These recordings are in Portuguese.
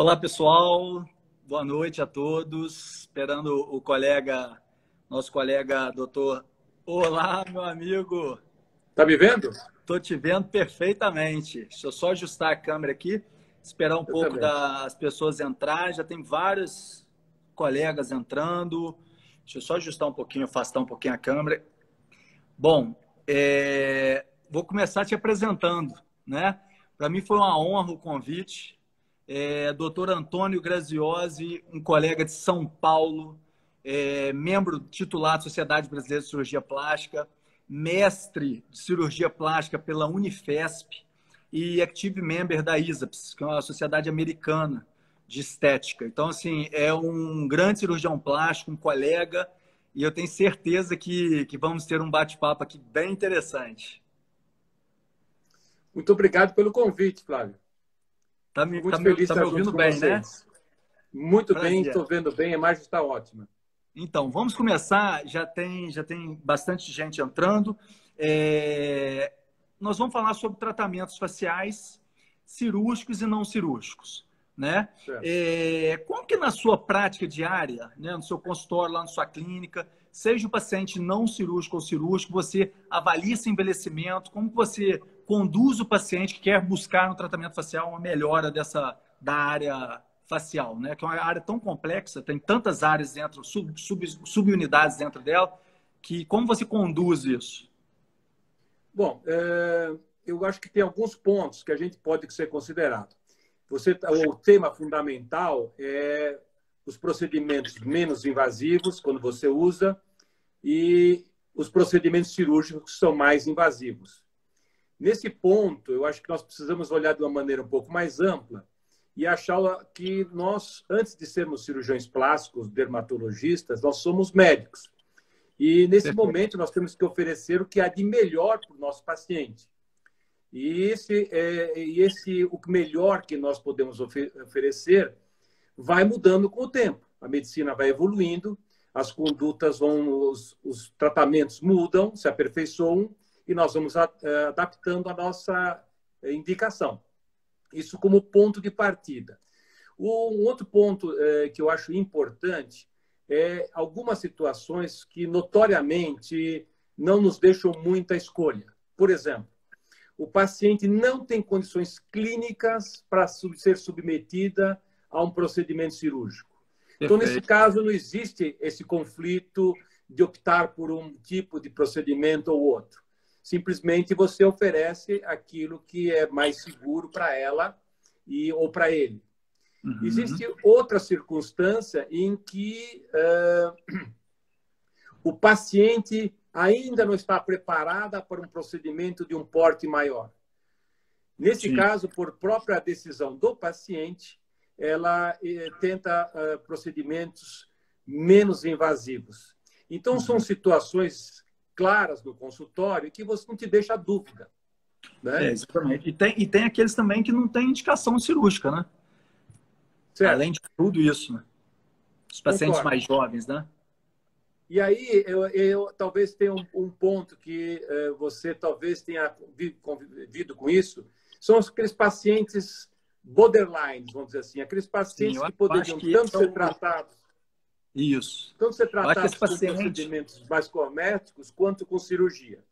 Olá, pessoal. Boa noite a todos. Esperando o colega, nosso colega doutor. Olá, meu amigo. Tá me vendo? Estou te vendo perfeitamente. Deixa eu só ajustar a câmera aqui, esperar um eu pouco também. das pessoas entrar. Já tem vários colegas entrando. Deixa eu só ajustar um pouquinho, afastar um pouquinho a câmera. Bom, é... vou começar te apresentando, né? Para mim foi uma honra o convite é, doutor Antônio Graziosi, um colega de São Paulo, é, membro titular da Sociedade Brasileira de Cirurgia Plástica, mestre de cirurgia plástica pela Unifesp e active member da ISAPS, que é uma sociedade americana de estética. Então, assim, é um grande cirurgião plástico, um colega, e eu tenho certeza que, que vamos ter um bate-papo aqui bem interessante. Muito obrigado pelo convite, Flávio. Tá me, Muito tá feliz tá me ouvindo bem, né? Muito Prazer. bem, estou vendo bem, a imagem está ótima. Então, vamos começar. Já tem, já tem bastante gente entrando. É... Nós vamos falar sobre tratamentos faciais cirúrgicos e não cirúrgicos. Né? É... Como que na sua prática diária, né, no seu consultório, lá na sua clínica, seja o paciente não cirúrgico ou cirúrgico, você avalia esse envelhecimento, como você conduz o paciente que quer buscar no tratamento facial uma melhora dessa da área facial, né? Que é uma área tão complexa, tem tantas áreas dentro, sub, sub, subunidades dentro dela, que como você conduz isso? Bom, é, eu acho que tem alguns pontos que a gente pode ser considerado. Você, o tema fundamental é os procedimentos menos invasivos quando você usa e os procedimentos cirúrgicos são mais invasivos. Nesse ponto, eu acho que nós precisamos olhar de uma maneira um pouco mais ampla e achar que nós, antes de sermos cirurgiões plásticos, dermatologistas, nós somos médicos. E nesse momento nós temos que oferecer o que há de melhor para o nosso paciente. E esse, é, esse o melhor que nós podemos oferecer vai mudando com o tempo. A medicina vai evoluindo, as condutas vão, os, os tratamentos mudam, se aperfeiçoam e nós vamos adaptando a nossa eh, indicação. Isso como ponto de partida. Um outro ponto eh, que eu acho importante é algumas situações que notoriamente não nos deixam muita escolha. Por exemplo, o paciente não tem condições clínicas para ser submetida a um procedimento cirúrgico. Perfeito. Então, nesse caso, não existe esse conflito de optar por um tipo de procedimento ou outro simplesmente você oferece aquilo que é mais seguro para ela e ou para ele. Uhum. Existe outra circunstância em que uh, o paciente ainda não está preparada para um procedimento de um porte maior. Nesse Sim. caso, por própria decisão do paciente, ela eh, tenta uh, procedimentos menos invasivos. Então, uhum. são situações claras no consultório que você não te deixa dúvida. Né? É, exatamente. E tem, e tem aqueles também que não têm indicação cirúrgica, né? Certo. Além de tudo isso, né? Os pacientes Concordo. mais jovens, né? E aí, eu, eu talvez tenha um, um ponto que uh, você talvez tenha convivido com isso, são aqueles pacientes borderlines, vamos dizer assim, aqueles pacientes Sim, que poderiam que tanto ser tratados isso. Então, você trata com paciente... procedimentos mais cosméticos quanto com cirurgia.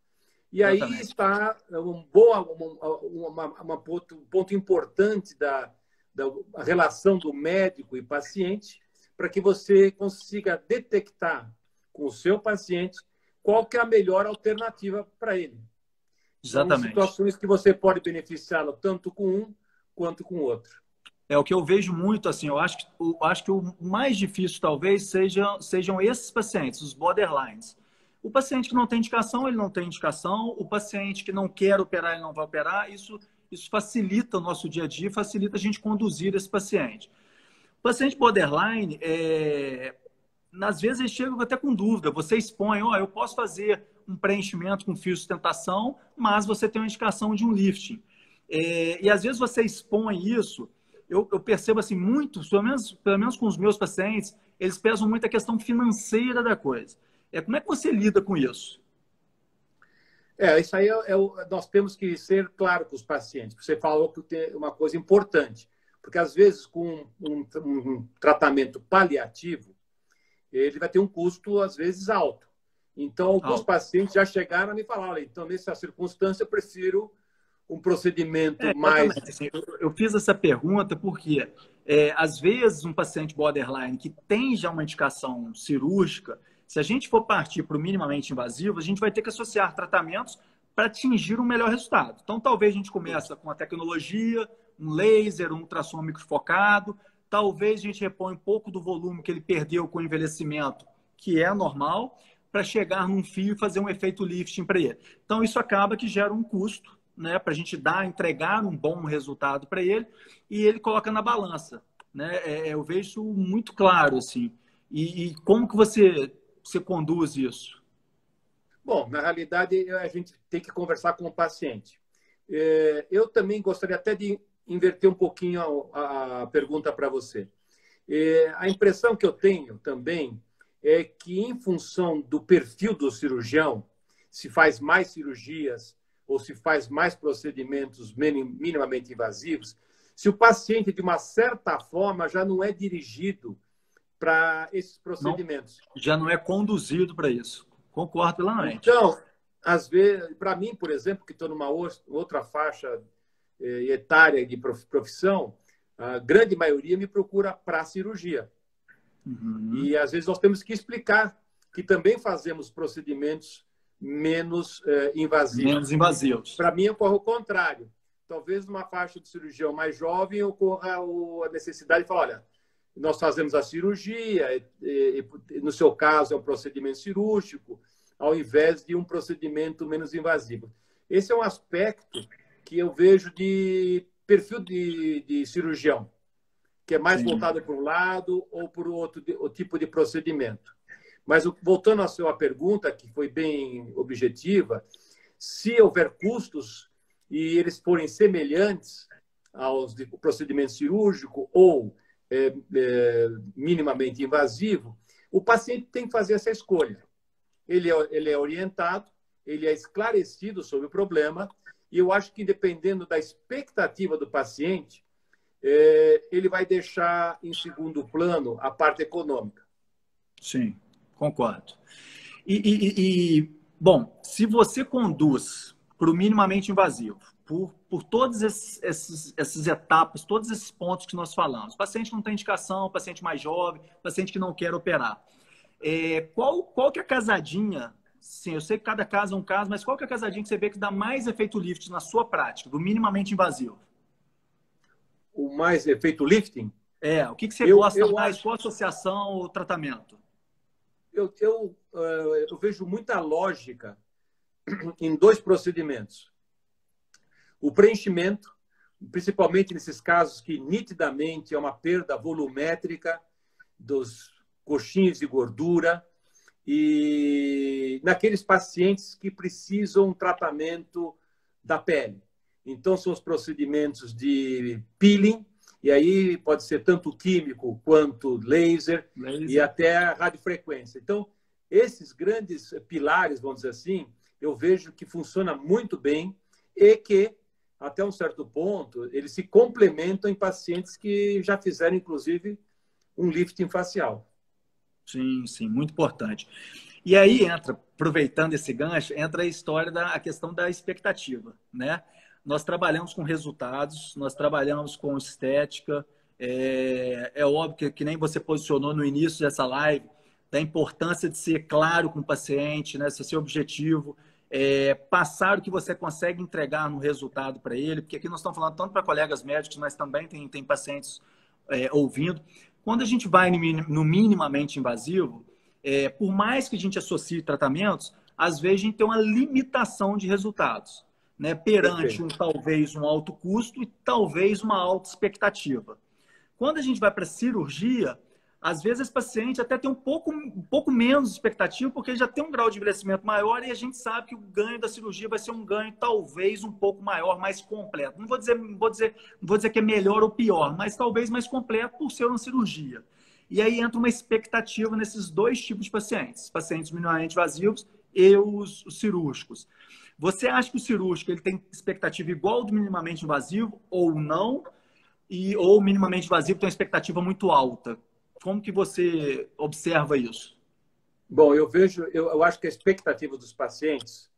E aí Exatamente. está um, boa, uma, uma, uma ponto, um ponto importante da, da relação do médico e paciente para que você consiga detectar com o seu paciente qual que é a melhor alternativa para ele. Exatamente. São situações que você pode beneficiá-lo tanto com um quanto com o outro. É o que eu vejo muito, assim, eu acho que, eu acho que o mais difícil talvez sejam, sejam esses pacientes, os borderlines. O paciente que não tem indicação, ele não tem indicação. O paciente que não quer operar, ele não vai operar. Isso, isso facilita o nosso dia a dia, facilita a gente conduzir esse paciente. O paciente borderline, é... às vezes ele chega até com dúvida. Você expõe, ó, oh, eu posso fazer um preenchimento com fio sustentação, mas você tem uma indicação de um lifting. É... E às vezes você expõe isso eu, eu percebo assim muito, pelo menos, pelo menos com os meus pacientes, eles pesam muito a questão financeira da coisa. É, como é que você lida com isso? É, isso aí é, é, nós temos que ser claro com os pacientes. Você falou que tem uma coisa importante. Porque, às vezes, com um, um tratamento paliativo, ele vai ter um custo, às vezes, alto. Então, alguns pacientes já chegaram a me falar, então, nessa circunstância, eu prefiro um procedimento é, mais... Assim, eu, fiz essa pergunta porque, é, às vezes, um paciente borderline que tem já uma indicação cirúrgica, se a gente for partir para o minimamente invasivo, a gente vai ter que associar tratamentos para atingir um melhor resultado. Então, talvez a gente comece com a tecnologia, um laser, um ultrassom microfocado, talvez a gente repõe um pouco do volume que ele perdeu com o envelhecimento, que é normal, para chegar num fio e fazer um efeito lifting para ele. Então, isso acaba que gera um custo né, para a gente dar, entregar um bom resultado para ele e ele coloca na balança. Né? É, eu vejo isso muito claro. assim. E, e como que você você conduz isso? Bom, na realidade, a gente tem que conversar com o paciente. É, eu também gostaria até de inverter um pouquinho a, pergunta para você. É, a impressão que eu tenho também é que, em função do perfil do cirurgião, se faz mais cirurgias ou se faz mais procedimentos minimamente invasivos, se o paciente, de uma certa forma, já não é dirigido para esses procedimentos. Não, já não é conduzido para isso. Concordo plenamente. Então, às vezes, para mim, por exemplo, que estou numa outra faixa eh, etária de profissão, a grande maioria me procura para cirurgia. Uhum. E às vezes nós temos que explicar que também fazemos procedimentos menos eh, invasivos. Menos invasivos. Para mim ocorre o contrário. Talvez numa faixa de cirurgião mais jovem ocorra a necessidade de falar, olha, nós fazemos a cirurgia, e, e, no seu caso é um procedimento cirúrgico, ao invés de um procedimento menos invasivo. Esse é um aspecto que eu vejo de perfil de, de cirurgião, que é mais Sim. voltado para um lado ou para o outro o tipo de procedimento. Mas voltando à sua pergunta, que foi bem objetiva, se houver custos e eles forem semelhantes aos de procedimento cirúrgico ou é, é, minimamente invasivo, o paciente tem que fazer essa escolha. Ele é, ele é orientado, ele é esclarecido sobre o problema, e eu acho que, dependendo da expectativa do paciente, é, ele vai deixar em segundo plano a parte econômica. Sim, concordo. E, e, e bom, se você conduz para o minimamente invasivo, por, por todas essas etapas, todos esses pontos que nós falamos. Paciente que não tem indicação, paciente mais jovem, paciente que não quer operar. É, qual, qual que é a casadinha? Sim, eu sei que cada caso é um caso, mas qual que é a casadinha que você vê que dá mais efeito lift na sua prática, do minimamente invasivo? O mais efeito lifting? É, o que, que você eu, gosta eu mais? Acho... Qual associação ou tratamento? Eu, eu, uh, eu vejo muita lógica em dois procedimentos o preenchimento, principalmente nesses casos que nitidamente é uma perda volumétrica dos coxinhos de gordura e naqueles pacientes que precisam um tratamento da pele. Então, são os procedimentos de peeling, e aí pode ser tanto químico quanto laser, laser. e até radiofrequência. Então, esses grandes pilares, vamos dizer assim, eu vejo que funciona muito bem e que até um certo ponto, eles se complementam em pacientes que já fizeram, inclusive, um lifting facial. Sim, sim, muito importante. E aí entra, aproveitando esse gancho, entra a história da a questão da expectativa, né? Nós trabalhamos com resultados, nós trabalhamos com estética. É, é óbvio que, que nem você posicionou no início dessa live, da importância de ser claro com o paciente, né? Ser objetivo é, passar o que você consegue entregar no resultado para ele, porque aqui nós estamos falando tanto para colegas médicos, mas também tem, tem pacientes é, ouvindo. Quando a gente vai no, minimamente invasivo, é, por mais que a gente associe tratamentos, às vezes a gente tem uma limitação de resultados, né? perante um, talvez um alto custo e talvez uma alta expectativa. Quando a gente vai para a cirurgia, às vezes esse paciente até tem um pouco, um pouco menos expectativa, porque ele já tem um grau de envelhecimento maior e a gente sabe que o ganho da cirurgia vai ser um ganho talvez um pouco maior, mais completo. Não vou dizer, não vou dizer, não vou dizer que é melhor ou pior, mas talvez mais completo por ser uma cirurgia. E aí entra uma expectativa nesses dois tipos de pacientes, pacientes minimamente invasivos e os, os cirúrgicos. Você acha que o cirúrgico ele tem expectativa igual do minimamente invasivo ou não? e ou minimamente invasivo tem uma expectativa muito alta. Como que você observa isso? Bom, eu vejo, eu, eu acho que a expectativa dos pacientes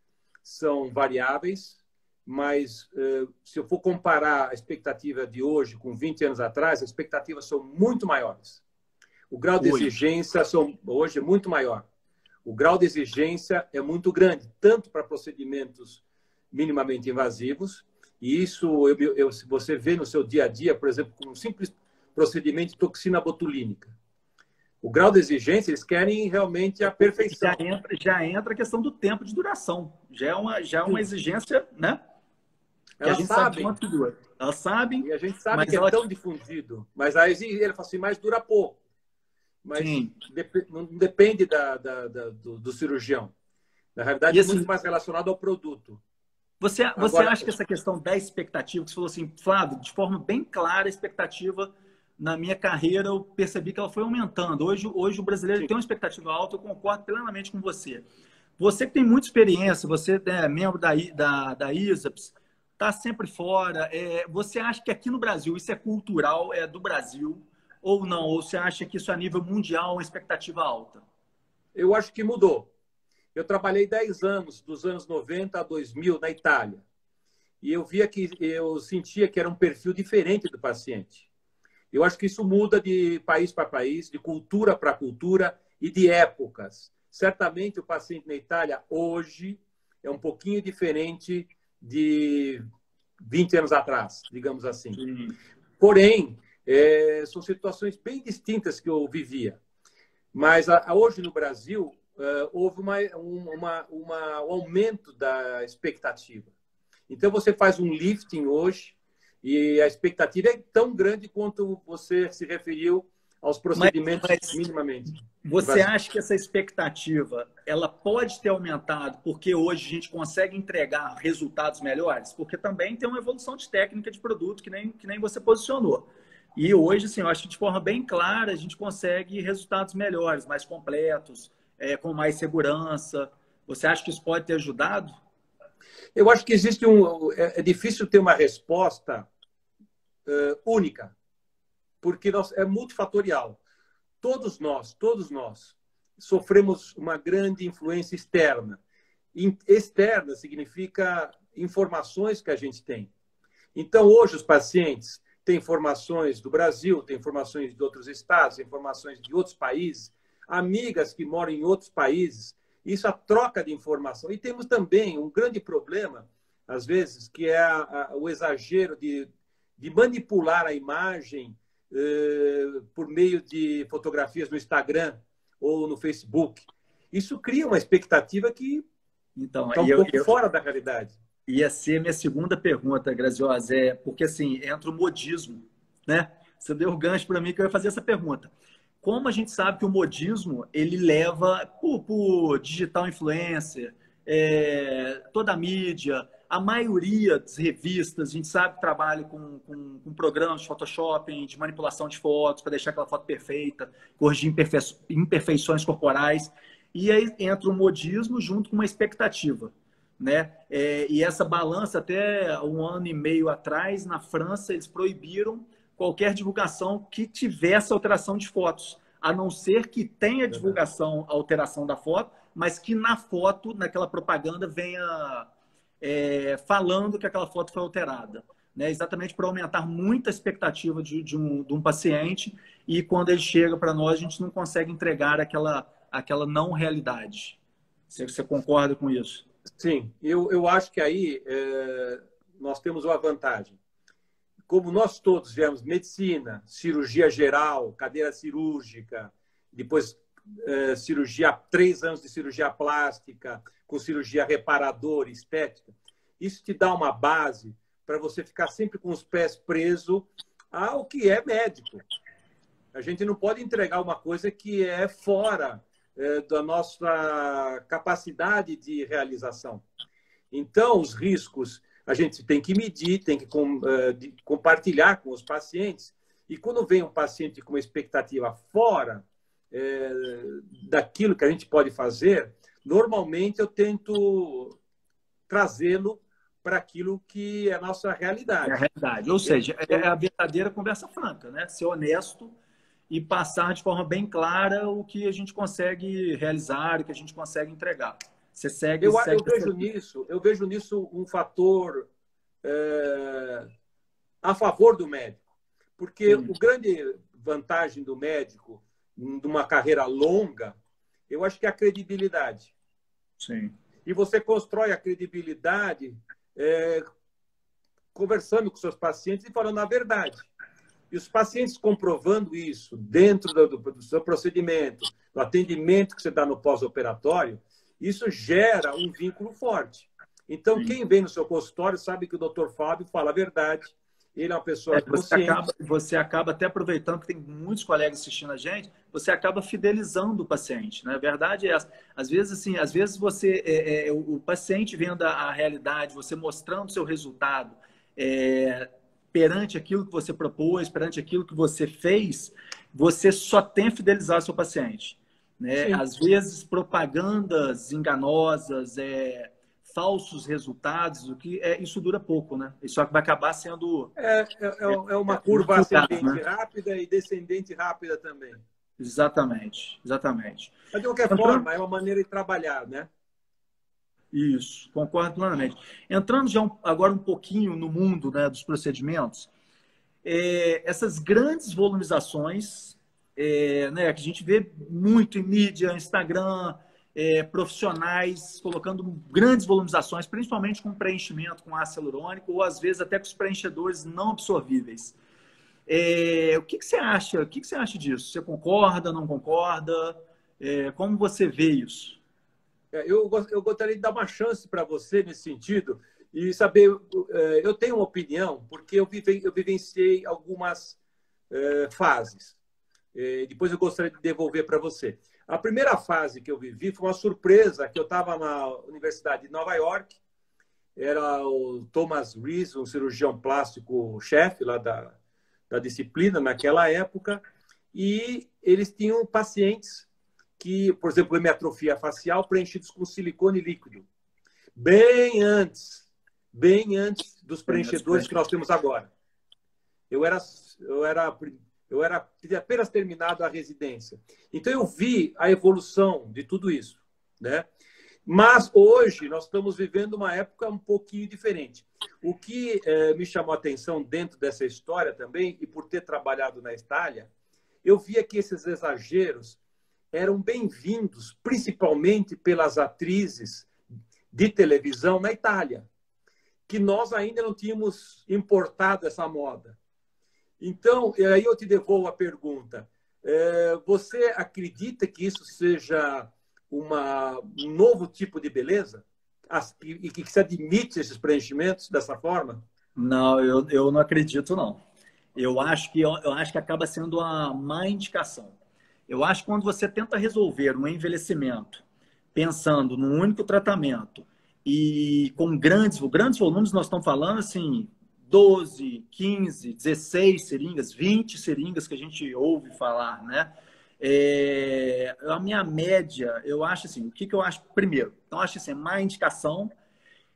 são variáveis, mas uh, se eu for comparar a expectativa de hoje com 20 anos atrás, as expectativas são muito maiores. O grau de hoje. exigência são, hoje é muito maior. O grau de exigência é muito grande, tanto para procedimentos minimamente invasivos, e isso eu, eu, você vê no seu dia a dia, por exemplo, com um simples procedimento de toxina botulínica. O grau de exigência, eles querem realmente a perfeição. Já entra, já entra a questão do tempo de duração. Já é uma, já é uma exigência, né? Elas sabem. Sabe Elas sabem. E a gente sabe que é tão difundido. Mas aí ele fala assim, mas dura pouco. Mas dep não depende da, da, da do, do, cirurgião. Na realidade, é assim, muito mais relacionado ao produto. Você, você Agora, acha que essa questão da expectativa, que você falou assim, Flávio, de forma bem clara, a expectativa na minha carreira eu percebi que ela foi aumentando. Hoje, hoje o brasileiro Sim. tem uma expectativa alta, eu concordo plenamente com você. Você que tem muita experiência, você é membro da, da, da ISAPS, está sempre fora. É, você acha que aqui no Brasil isso é cultural, é do Brasil, ou não? Ou você acha que isso a nível mundial é uma expectativa alta? Eu acho que mudou. Eu trabalhei 10 anos, dos anos 90 a 2000, na Itália. E eu via que, eu sentia que era um perfil diferente do paciente. Eu acho que isso muda de país para país, de cultura para cultura e de épocas. Certamente o paciente na Itália hoje é um pouquinho diferente de 20 anos atrás, digamos assim. Sim. Porém, é, são situações bem distintas que eu vivia. Mas a, a, hoje no Brasil uh, houve uma, uma, uma, um aumento da expectativa. Então você faz um lifting hoje e a expectativa é tão grande quanto você se referiu aos procedimentos mas, mas minimamente. Você acha que essa expectativa ela pode ter aumentado porque hoje a gente consegue entregar resultados melhores? Porque também tem uma evolução de técnica de produto que nem, que nem você posicionou. E hoje, assim, eu acho que de forma bem clara a gente consegue resultados melhores, mais completos, é, com mais segurança. Você acha que isso pode ter ajudado? Eu acho que existe um. É, é difícil ter uma resposta uh, única, porque nós, é multifatorial. Todos nós, todos nós, sofremos uma grande influência externa. Externa significa informações que a gente tem. Então, hoje, os pacientes têm informações do Brasil, têm informações de outros estados, informações de outros países, amigas que moram em outros países. Isso é a troca de informação. E temos também um grande problema, às vezes, que é a, a, o exagero de, de manipular a imagem eh, por meio de fotografias no Instagram ou no Facebook. Isso cria uma expectativa que então, está um eu, pouco eu, fora da realidade. Ia ser minha segunda pergunta, Graziosa, é porque assim, entra o modismo, né? Você deu o gancho para mim que eu ia fazer essa pergunta. Como a gente sabe que o modismo ele leva por, digital influencer, é, toda a mídia, a maioria das revistas, a gente sabe que trabalha com, com, com programas de Photoshop, de manipulação de fotos, para deixar aquela foto perfeita, corrigir imperfeições corporais. E aí entra o modismo junto com uma expectativa. Né? É, e essa balança, até um ano e meio atrás, na França, eles proibiram qualquer divulgação que tivesse alteração de fotos, a não ser que tenha divulgação, alteração da foto, mas que na foto, naquela propaganda, venha é, falando que aquela foto foi alterada. Né? Exatamente para aumentar muito a expectativa de, de, um, de um paciente e quando ele chega para nós, a gente não consegue entregar aquela, aquela não realidade. Você, você concorda com isso? Sim, eu, eu acho que aí é, nós temos uma vantagem. Como nós todos viemos medicina, cirurgia geral, cadeira cirúrgica, depois é, cirurgia, três anos de cirurgia plástica, com cirurgia reparadora, estética. Isso te dá uma base para você ficar sempre com os pés presos ao que é médico. A gente não pode entregar uma coisa que é fora é, da nossa capacidade de realização. Então, os riscos a gente tem que medir, tem que com, é, de, compartilhar com os pacientes. E quando vem um paciente com uma expectativa fora é, daquilo que a gente pode fazer, normalmente eu tento trazê-lo para aquilo que é a nossa realidade. É a realidade. Ou seja, é a verdadeira conversa franca, né? Ser honesto e passar de forma bem clara o que a gente consegue realizar, o que a gente consegue entregar. Você segue. Eu, segue eu vejo nisso, eu vejo nisso um fator é, a favor do médico, porque Sim. o grande vantagem do médico numa carreira longa, eu acho que é a credibilidade. Sim. E você constrói a credibilidade é, conversando com seus pacientes e falando a verdade. E os pacientes comprovando isso dentro do, do seu procedimento, do atendimento que você dá no pós-operatório, isso gera um vínculo forte. Então, Sim. quem vem no seu consultório sabe que o doutor Fábio fala a verdade, ele é uma pessoa é, você acaba, você acaba até aproveitando que tem muitos colegas assistindo a gente, você acaba fidelizando o paciente. Né? A verdade é essa. Às vezes, assim, às vezes você, é, é, o paciente vendo a, a, realidade, você mostrando o seu resultado é, perante aquilo que você propôs, perante aquilo que você fez, você só tem a fidelizar seu paciente. Né? Às vezes, propagandas enganosas, é, falsos resultados, o que é, isso dura pouco, né? Isso vai acabar sendo. É, é, é, é uma é, curva ascendente né? rápida e descendente rápida também. Exatamente, exatamente. Mas, de qualquer Entrando... forma, é uma maneira de trabalhar, né? Isso, concordo plenamente. Entrando já um, agora um pouquinho no mundo né, dos procedimentos, é, essas grandes volumizações, é, né, que a gente vê muito em mídia, Instagram, é, profissionais colocando grandes volumizações, principalmente com preenchimento com ácido hialurônico ou às vezes até com os preenchedores não absorvíveis. É, o que, que, você acha? O que, que, você acha disso? Você concorda? Não concorda? É, como você vê isso? É, eu, eu gostaria de dar uma chance para você nesse sentido e saber. É, eu tenho uma opinião porque eu, vive, eu vivenciei algumas é, fases. depois eu gostaria de devolver para você. A primeira fase que eu vivi foi uma surpresa, que eu estava na Universidade de Nova York, era o Thomas Rees, um cirurgião plástico chefe lá da, da disciplina naquela época, e eles tinham pacientes que, por exemplo, hemiatrofia facial preenchidos com silicone líquido, bem antes, bem antes dos preenchedores que nós temos agora. Eu era, eu era eu era apenas terminado a residência. Então eu vi a evolução de tudo isso, né? Mas hoje nós estamos vivendo uma época um pouquinho diferente. O que eh, me chamou a atenção dentro dessa história também, e por ter trabalhado na Itália, eu via que esses exageros eram bem-vindos, principalmente pelas atrizes de televisão na Itália, que nós ainda não tínhamos importado essa moda. Então, aí eu te devolvo a pergunta. É, você acredita que isso seja uma, um novo tipo de beleza? E que se admite esses preenchimentos dessa forma? Não, eu, eu não acredito, não. Eu acho, que, eu, eu acho que acaba sendo uma má indicação. Eu acho que quando você tenta resolver um envelhecimento pensando num único tratamento e com grandes, grandes volumes, nós estamos falando assim, 12, 15, 16 seringas, 20 seringas que a gente ouve falar, né? É, a minha média, eu acho assim, o que, que eu acho? Primeiro, então, acho assim, má indicação.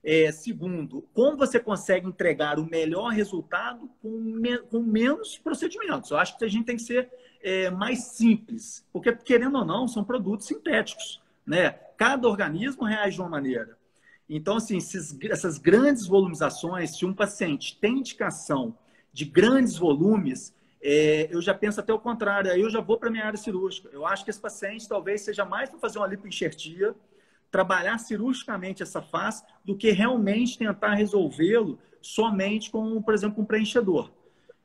É, segundo, como você consegue entregar o melhor resultado com, me, com menos procedimentos? Eu acho que a gente tem que ser é, mais simples, porque, querendo ou não, são produtos sintéticos. Né? Cada organismo reage de uma maneira. Então, assim, esses, essas grandes volumizações, se um paciente tem indicação de grandes volumes, é, eu já penso até o contrário, aí eu já vou para a minha área cirúrgica. Eu acho que esse paciente talvez seja mais para fazer uma lipoenxertia, trabalhar cirurgicamente essa face, do que realmente tentar resolvê-lo somente com, por exemplo, um preenchedor.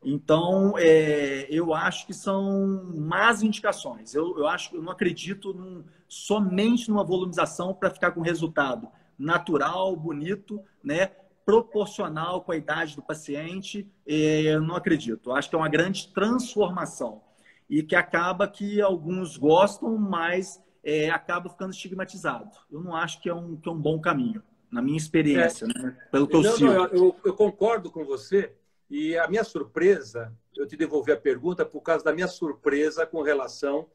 Então, é, eu acho que são más indicações. Eu, eu acho, eu não acredito num, somente numa volumização para ficar com resultado natural, bonito, né? proporcional com a idade do paciente, eu não acredito. Acho que é uma grande transformação e que acaba que alguns gostam, mas é, acaba ficando estigmatizado. Eu não acho que é um, que é um bom caminho, na minha experiência, é. né? pelo que eu não, não eu, eu, concordo com você e a minha surpresa, eu te devolvi a pergunta por causa da minha surpresa com relação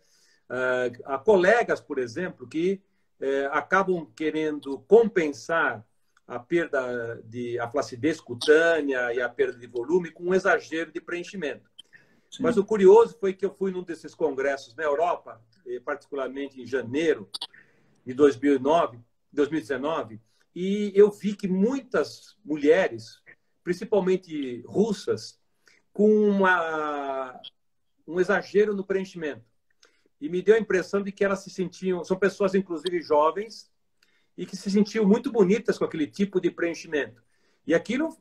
uh, a colegas, por exemplo, que é, acabam querendo compensar a perda de a flacidez cutânea e a perda de volume com um exagero de preenchimento. Sim. Mas o curioso foi que eu fui num desses congressos na Europa, particularmente em janeiro de 2009, 2019, e eu vi que muitas mulheres, principalmente russas, com uma, um exagero no preenchimento. E me deu a impressão de que elas se sentiam, são pessoas inclusive jovens, e que se sentiam muito bonitas com aquele tipo de preenchimento. E aquilo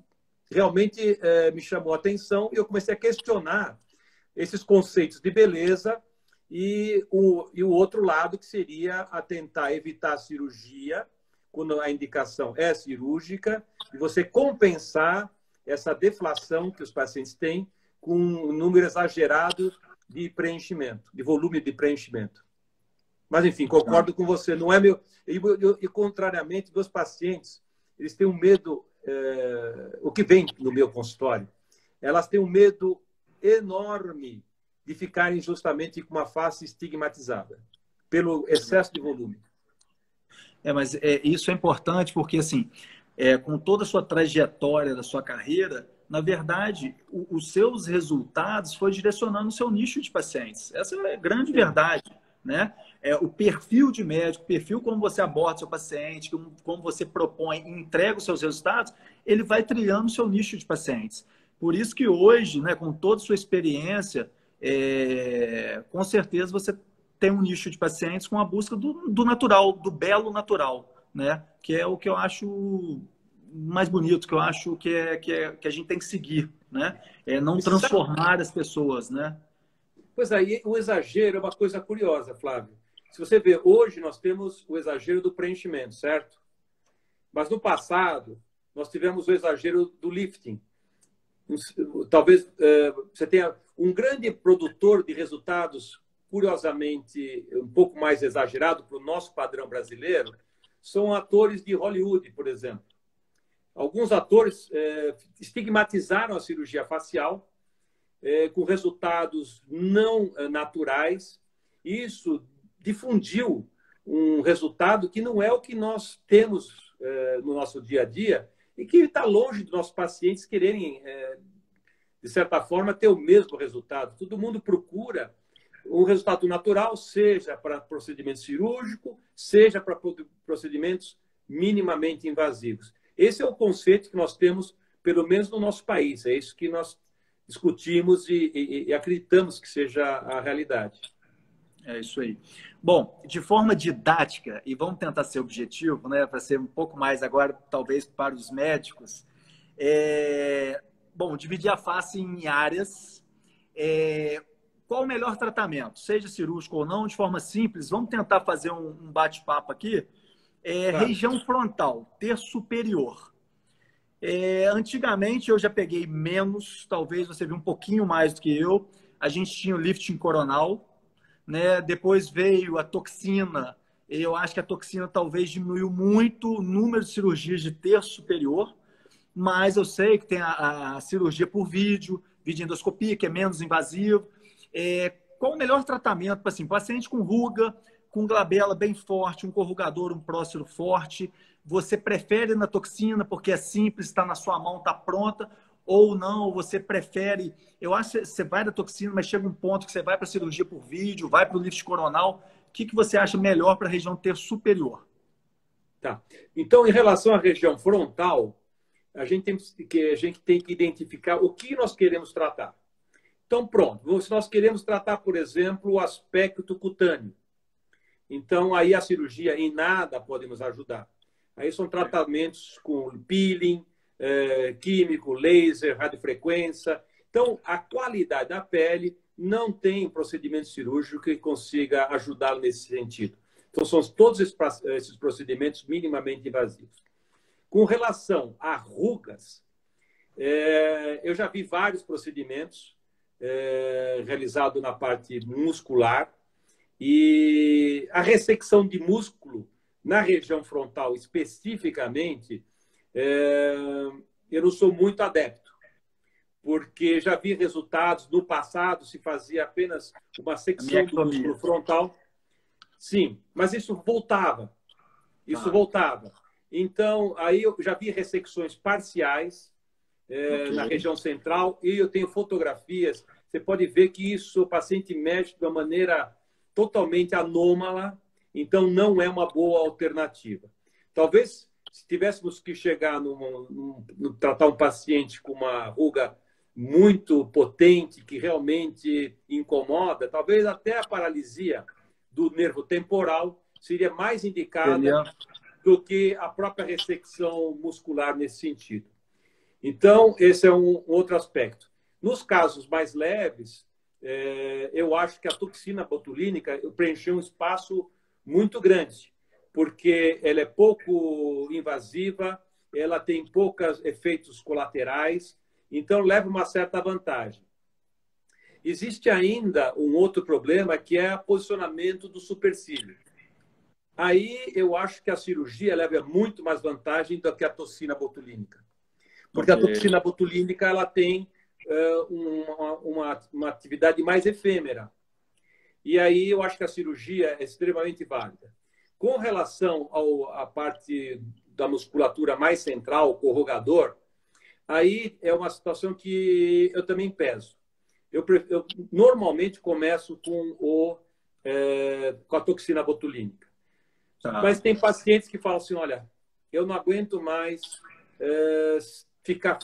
realmente é, me chamou a atenção e eu comecei a questionar esses conceitos de beleza e o, e o outro lado que seria a tentar evitar a cirurgia, quando a indicação é cirúrgica, e você compensar essa deflação que os pacientes têm com um número exagerado de preenchimento, de volume de preenchimento. Mas, enfim, concordo com você. Não é meu. E, e contrariamente, meus pacientes, eles têm um medo. É... o que vem no meu consultório, elas têm um medo enorme de ficarem justamente com uma face estigmatizada pelo excesso de volume. É, mas é, isso é importante porque, assim, é, com toda a sua trajetória da sua carreira, na verdade, o, os seus resultados foi direcionando o seu nicho de pacientes. Essa é a grande verdade, né? É, o perfil de médico, o perfil como você aborda seu paciente, como, como você propõe e entrega os seus resultados, ele vai trilhando o seu nicho de pacientes. Por isso que hoje, né, com toda a sua experiência, é, com certeza você tem um nicho de pacientes com a busca do, do, natural, do belo natural, né? Que é o que eu acho mais bonito, que eu acho que é que, é, que a gente tem que seguir, né? É não transformar as pessoas, né? Pois aí, o exagero é uma coisa curiosa, Flávio. Se você vê, hoje nós temos o exagero do preenchimento, certo? Mas no passado, nós tivemos o exagero do lifting. Talvez é, você tenha um grande produtor de resultados, curiosamente, um pouco mais exagerado para o nosso padrão brasileiro, são atores de Hollywood, por exemplo. Alguns atores é, estigmatizaram a cirurgia facial é, com resultados não naturais. Isso difundiu um resultado que não é o que nós temos no nosso dia a dia e que está longe dos nossos pacientes quererem de certa forma, ter o mesmo resultado. Todo mundo procura um resultado natural, seja para procedimento cirúrgico, seja para procedimentos minimamente invasivos. Esse é o conceito que nós temos, pelo menos no nosso país. É isso que nós discutimos e, e, e acreditamos que seja a realidade. É isso aí. Bom, de forma didática, e vamos tentar ser objetivo, né, para ser um pouco mais agora, talvez, para os médicos, é, Bom, dividir a face em áreas. É, qual o melhor tratamento? Seja cirúrgico ou não, de forma simples, vamos tentar fazer um, um bate-papo aqui. É, Região frontal, terço superior. É, antigamente eu já peguei menos, talvez você viu um pouquinho mais do que eu. A gente tinha o lifting coronal, né? Depois veio a toxina. Eu acho que a toxina talvez diminuiu muito o número de cirurgias de terço superior mas eu sei que tem a, a cirurgia por vídeo, videoendoscopia, que é menos invasivo. É, qual o melhor tratamento para assim, paciente com ruga, com glabela bem forte, um corrugador, um prócero forte? Você prefere na toxina porque é simples, está na sua mão, está pronta? Ou não, você prefere. Eu acho que você vai da toxina, mas chega um ponto que você vai para cirurgia por vídeo, vai para o lift coronal. O que, que você acha melhor para a região ter superior? Tá. Então, em relação à região frontal, a gente tem que, a gente tem que identificar o que nós queremos tratar. Então, pronto. Se nós queremos tratar, por exemplo, o aspecto cutâneo, então aí a cirurgia em nada pode nos ajudar. Aí são tratamentos com peeling, é, químico, laser, radiofrequência. Então, a qualidade da pele não tem procedimento cirúrgico que consiga ajudá-lo nesse sentido. Então, são todos esses procedimentos minimamente invasivos. Com relação a rugas, é, eu já vi vários procedimentos é, realizados na parte muscular e a ressecção de músculo na região frontal especificamente, é, eu não sou muito adepto, porque já vi resultados no passado se fazia apenas uma secção do músculo frontal. Sim, mas isso voltava. Isso ah. voltava. Então, aí eu já vi ressecções parciais é, okay. na região central e eu tenho fotografias. Você pode ver que isso o paciente mexe de uma maneira totalmente anômala, então não é uma boa alternativa. Talvez se tivéssemos que chegar no, tratar um paciente com uma ruga muito potente que realmente incomoda, talvez até a paralisia do nervo temporal seria mais indicada do que a própria ressecção muscular nesse sentido. Então, esse é um outro aspecto. Nos casos mais leves, é, eu acho que a toxina botulínica preencheu um espaço muito grande, porque ela é pouco invasiva, ela tem poucos efeitos colaterais, então leva uma certa vantagem. Existe ainda um outro problema que é o posicionamento do supercílio. Aí eu acho que a cirurgia leva muito mais vantagem do que a toxina botulínica. Porque a toxina botulínica ela tem uh, uma, uma, uma atividade mais efêmera. E aí eu acho que a cirurgia é extremamente válida. Com relação à parte da musculatura mais central, corrugador, aí é uma situação que eu também peso. Eu, eu normalmente começo com, o, é, com a toxina botulínica. Tá. Mas tem pacientes que falam assim: olha, eu não aguento mais é, ficar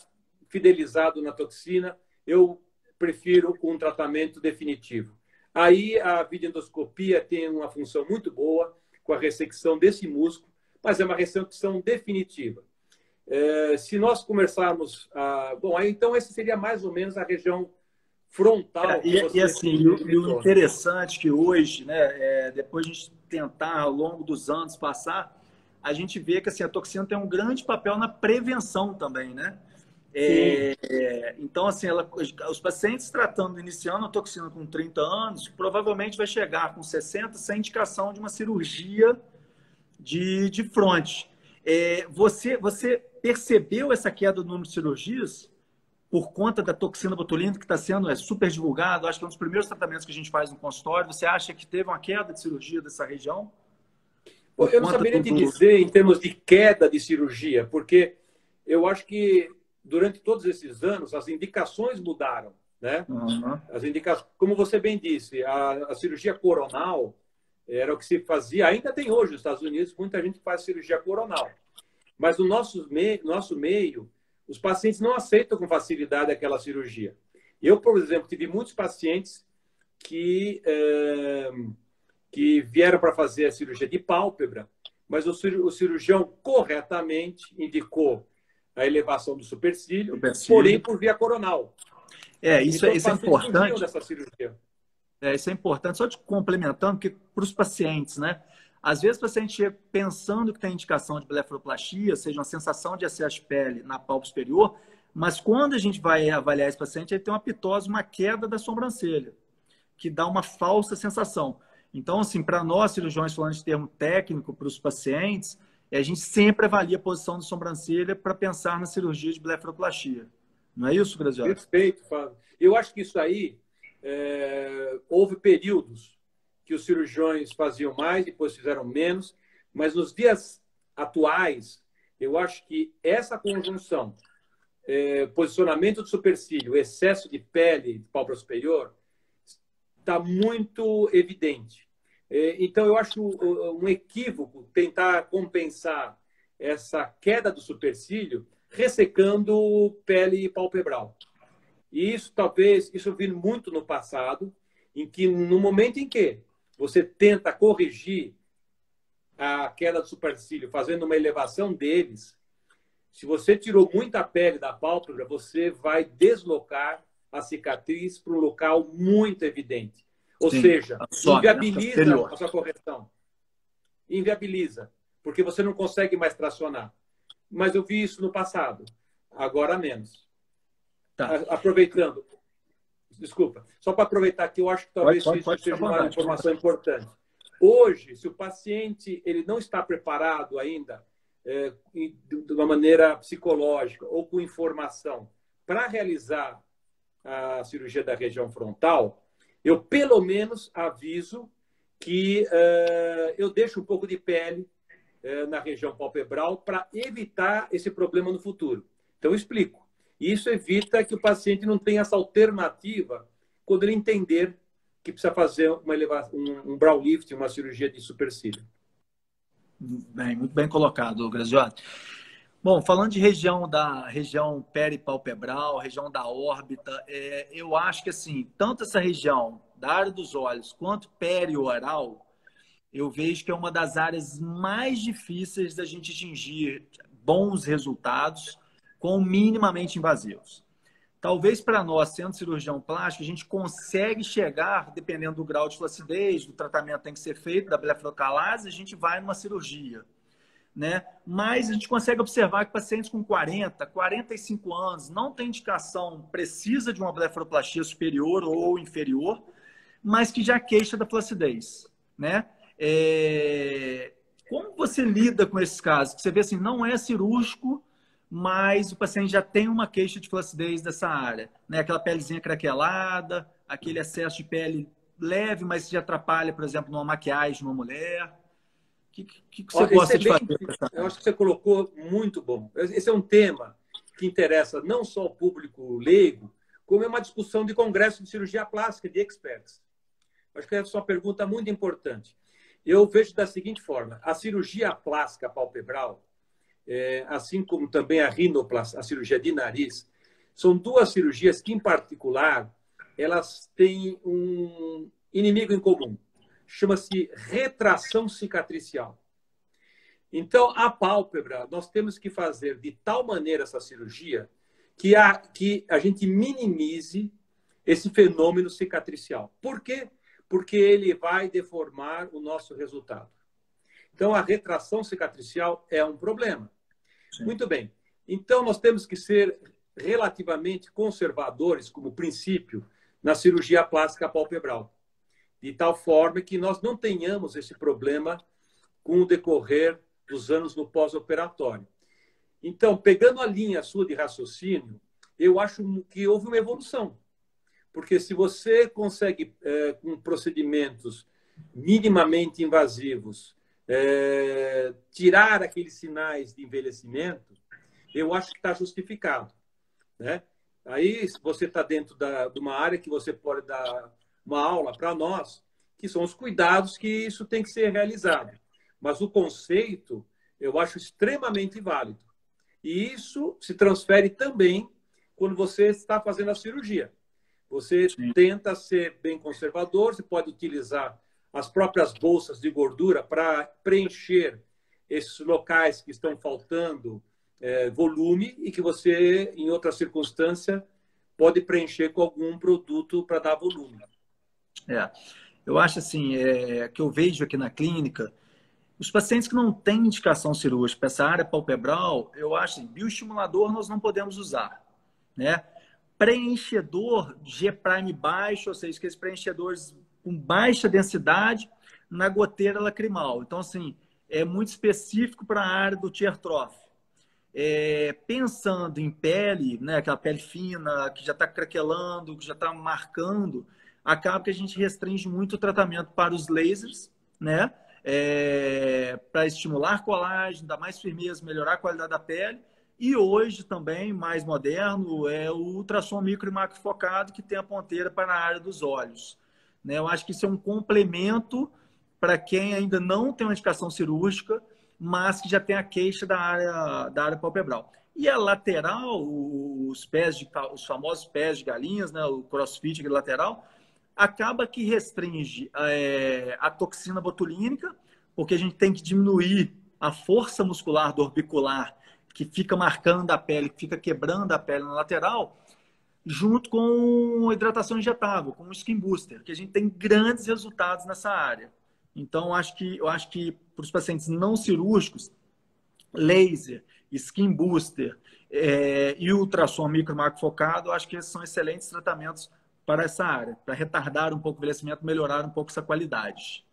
fidelizado na toxina, eu prefiro um tratamento definitivo. Aí a videoendoscopia tem uma função muito boa com a ressecção desse músculo, mas é uma ressecção definitiva. É, se nós começarmos a. Bom, aí então essa seria mais ou menos a região frontal. É, e, e, assim, o, o interessante que hoje, né, é, depois de a gente tentar ao longo dos anos passar, a gente vê que assim, a toxina tem um grande papel na prevenção também, né? É, então, assim, ela, os pacientes tratando, iniciando a toxina com 30 anos, provavelmente vai chegar com 60 sem indicação de uma cirurgia de, de fronte. É, você, você percebeu essa queda do número de cirurgias por conta da toxina botulínica que está sendo é, super divulgado? Acho que é um dos primeiros tratamentos que a gente faz no consultório. Você acha que teve uma queda de cirurgia dessa região? Eu não saberia te dizer em termos de queda de cirurgia, porque eu acho que durante todos esses anos as indicações mudaram, né? Uhum. As indicações, como você bem disse, a, a cirurgia coronal era o que se fazia, ainda tem hoje nos Estados Unidos, muita gente faz cirurgia coronal. Mas no nosso meio, nosso meio, os pacientes não aceitam com facilidade aquela cirurgia. Eu, por exemplo, tive muitos pacientes que, é, que vieram para fazer a cirurgia de pálpebra, mas o cirurgião corretamente indicou a elevação do supercílio, supercílio. porém por via coronal. É, isso, então, isso é importante. Dessa cirurgia. É, isso é importante, só te complementando, que para os pacientes, né? Às vezes o paciente chega pensando que tem indicação de blefaroplastia, seja uma sensação de excesso de pele na pálpebra superior, mas quando a gente vai avaliar esse paciente, ele tem uma pitose, uma queda da sobrancelha, que dá uma falsa sensação. Então, assim, para nós, cirurgiões, falando de termo técnico para os pacientes, a gente sempre avalia a posição da sobrancelha para pensar na cirurgia de blefaroplastia. Não é isso, Graziano? Perfeito, Fábio. Eu acho que isso aí, é... houve períodos que os cirurgiões faziam mais, depois fizeram menos, mas nos dias atuais, eu acho que essa conjunção, é, posicionamento do supercílio, excesso de pele de pálpebra superior, está muito evidente. É, então, eu acho um equívoco tentar compensar essa queda do supercílio ressecando pele palpebral. E isso talvez, isso eu muito no passado, em que no momento em que você tenta corrigir a queda do supercílio fazendo uma elevação deles, se você tirou muita pele da pálpebra, você vai deslocar a cicatriz para um local muito evidente. Ou Sim, seja, né? inviabiliza né? a sua correção. Inviabiliza, porque você não consegue mais tracionar. Mas eu vi isso no passado, agora menos. Tá. Aproveitando, desculpa, só para aproveitar que eu acho que talvez pode, pode, isso seja uma informação importante. Hoje, se o paciente ele não está preparado ainda é, de uma maneira psicológica ou com informação para realizar a cirurgia da região frontal, eu pelo menos aviso que uh, eu deixo um pouco de pele é, na região palpebral para evitar esse problema no futuro. Então, eu explico. Isso evita que o paciente não tenha essa alternativa quando ele entender que precisa fazer uma elevação, um, um brow lift, uma cirurgia de supercílio. Bem, muito bem colocado, Grazioti. Bom, falando de região da região peripalpebral, região da órbita, é, eu acho que assim, tanto essa região da área dos olhos quanto perioral, eu vejo que é uma das áreas mais difíceis da gente atingir bons resultados com minimamente invasivos. Talvez para nós, sendo cirurgião plástico, a gente consegue chegar, dependendo do grau de flacidez, do tratamento que tem que ser feito, da blefarocalase, a gente vai numa cirurgia. Né? Mas a gente consegue observar que pacientes com 40, 45 anos não tem indicação precisa de uma blefaroplastia superior ou inferior, mas que já queixa da flacidez, né? É... Como você lida com esses casos? Você vê assim, não é cirúrgico, mas o paciente já tem uma queixa de flacidez dessa área, né? Aquela pelezinha craquelada, aquele excesso de pele leve, mas que atrapalha, por exemplo, numa maquiagem numa mulher. Que, que, que você gosta é de fazer? Eu acho que você colocou muito bom. Esse é um tema que interessa não só o público leigo, como é uma discussão de congresso de cirurgia plástica, de experts. Acho que essa é uma pergunta muito importante. Eu vejo da seguinte forma: a cirurgia plástica palpebral é, assim como também a rinoplastia, a cirurgia de nariz, são duas cirurgias que, em particular, elas têm um inimigo em comum. Chama-se retração cicatricial. Então, a pálpebra, nós temos que fazer de tal maneira essa cirurgia que a, que a gente minimize esse fenômeno cicatricial. Por quê? Porque ele vai deformar o nosso resultado. Então, a retração cicatricial é um problema. Sim. Muito bem. Então, nós temos que ser relativamente conservadores como princípio na cirurgia plástica palpebral, de tal forma que nós não tenhamos esse problema com o decorrer dos anos no pós-operatório. Então, pegando a linha sua de raciocínio, eu acho que houve uma evolução. Porque se você consegue, é, com procedimentos minimamente invasivos, é, tirar aqueles sinais de envelhecimento, eu acho que está justificado. Né? Aí, se você está dentro da, de uma área que você pode dar uma aula para nós, que são os cuidados que isso tem que ser realizado. Mas o conceito eu acho extremamente válido. E isso se transfere também quando você está fazendo a cirurgia. Você Sim. tenta ser bem conservador, você pode utilizar as próprias bolsas de gordura para preencher esses locais que estão faltando é, volume e que você, em outra circunstância, pode preencher com algum produto para dar volume. É, eu acho assim, é, que eu vejo aqui na clínica, os pacientes que não têm indicação cirúrgica para essa área palpebral, eu acho assim, bioestimulador nós não podemos usar, né? Preenchedor G' baixo, ou seja, aqueles preenchedores com baixa densidade na goteira lacrimal. Então, assim, é muito específico para a área do tier trophy. É, pensando em pele, né, aquela pele fina, que já está craquelando, que já está marcando, acaba que a gente restringe muito o tratamento para os lasers, né? É, para estimular colágeno, dar mais firmeza, melhorar a qualidade da pele. E hoje também, mais moderno, é o ultrassom micro e macro focado, que tem a ponteira para a área dos olhos. Né? Eu acho que isso é um complemento para quem ainda não tem uma indicação cirúrgica, mas que já tem a queixa da área, da área palpebral. E a lateral, os pés de, os famosos pés de galinhas, né? o crossfit lateral, acaba que restringe é, a toxina botulínica, porque a gente tem que diminuir a força muscular do orbicular que fica marcando a pele, que fica quebrando a pele na lateral, junto com hidratação injetável, com o Skin Booster, que a gente tem grandes resultados nessa área. Então, acho que, eu acho que para os pacientes não cirúrgicos, laser, Skin Booster é, e ultrassom micro focado, acho que esses são excelentes tratamentos para essa área, para retardar um pouco o envelhecimento, melhorar um pouco essa qualidade.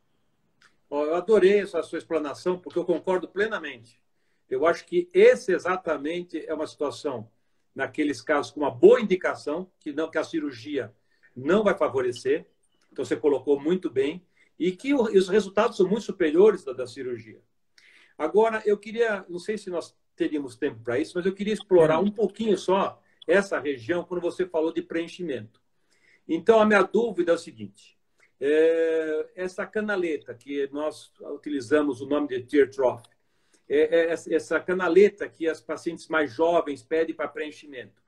Eu adorei essa sua explanação, porque eu concordo plenamente. Eu acho que esse exatamente é uma situação naqueles casos com uma boa indicação, que não que a cirurgia não vai favorecer. Então você colocou muito bem e que os resultados são muito superiores da, da cirurgia. Agora, eu queria, não sei se nós teríamos tempo para isso, mas eu queria explorar um pouquinho só essa região quando você falou de preenchimento. Então, a minha dúvida é o seguinte: é, essa canaleta que nós utilizamos o nome de tear trough, é, é, essa canaleta que as pacientes mais jovens pedem para preenchimento.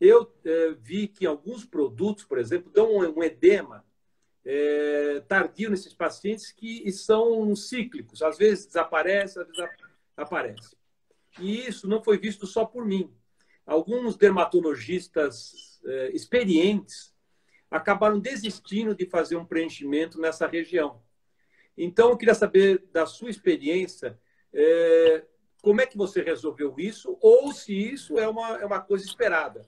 Eu é, vi que alguns produtos, por exemplo, dão um, um edema é, tardio nesses pacientes que são cíclicos. Às vezes desaparece, às vezes aparece. E isso não foi visto só por mim. Alguns dermatologistas é, experientes acabaram desistindo de fazer um preenchimento nessa região. Então, eu queria saber da sua experiência, é, como é que você resolveu isso, ou se isso é uma, é uma coisa esperada.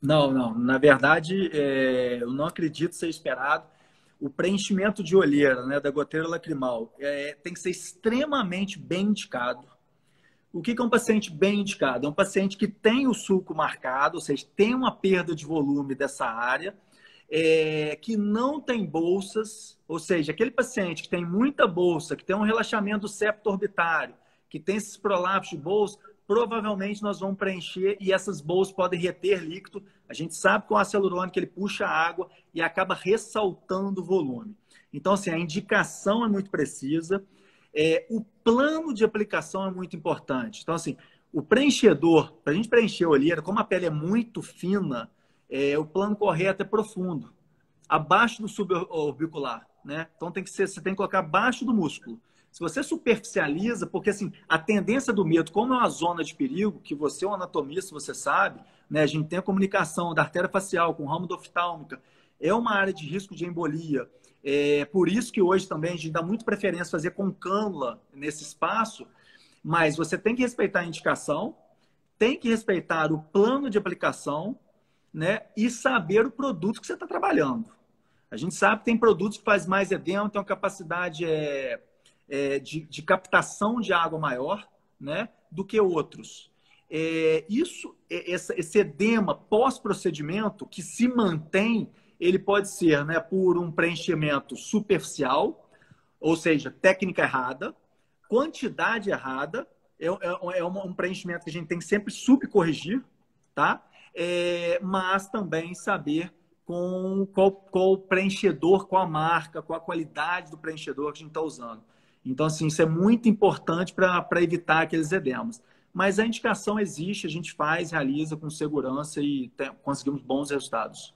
Não, não. Na verdade, é, eu não acredito ser esperado. O preenchimento de olheira, né, da goteira lacrimal, é, tem que ser extremamente bem indicado. O que é um paciente bem indicado? É um paciente que tem o sulco marcado, ou seja, tem uma perda de volume dessa área, é, que não tem bolsas, ou seja, aquele paciente que tem muita bolsa, que tem um relaxamento do septo orbitário, que tem esses prolapsos de bolsa, provavelmente nós vamos preencher e essas bolsas podem reter líquido. A gente sabe que o ácido hialurônico ele puxa água e acaba ressaltando o volume. Então, assim, a indicação é muito precisa. É, o plano de aplicação é muito importante. Então, assim, o preenchedor, para a gente preencher a olheira, como a pele é muito fina, é, o plano correto é profundo, abaixo do suborbicular, né? Então tem que ser, você tem que colocar abaixo do músculo. Se você superficializa, porque assim, a tendência do medo, como é uma zona de perigo, que você é um anatomista, você sabe, né? A gente tem a comunicação da artéria facial com o ramo oftálmica, é uma área de risco de embolia. É por isso que hoje também a gente dá muito preferência fazer com cânula nesse espaço, mas você tem que respeitar a indicação, tem que respeitar o plano de aplicação, né? E saber o produto que você está trabalhando. A gente sabe que tem produtos que faz mais edema, tem uma capacidade é, é, de, de, captação de água maior, né? Do que outros. É, isso, é, esse edema pós-procedimento que se mantém, ele pode ser, né? Por um preenchimento superficial, ou seja, técnica errada, quantidade errada, é, é, é um preenchimento que a gente tem que sempre subcorrigir, tá? É, mas também saber com qual, qual preenchedor, qual a marca, qual a qualidade do preenchedor que a gente está usando. Então, assim, isso é muito importante para evitar aqueles edemas. Mas a indicação existe, a gente faz, realiza com segurança e tem, conseguimos bons resultados.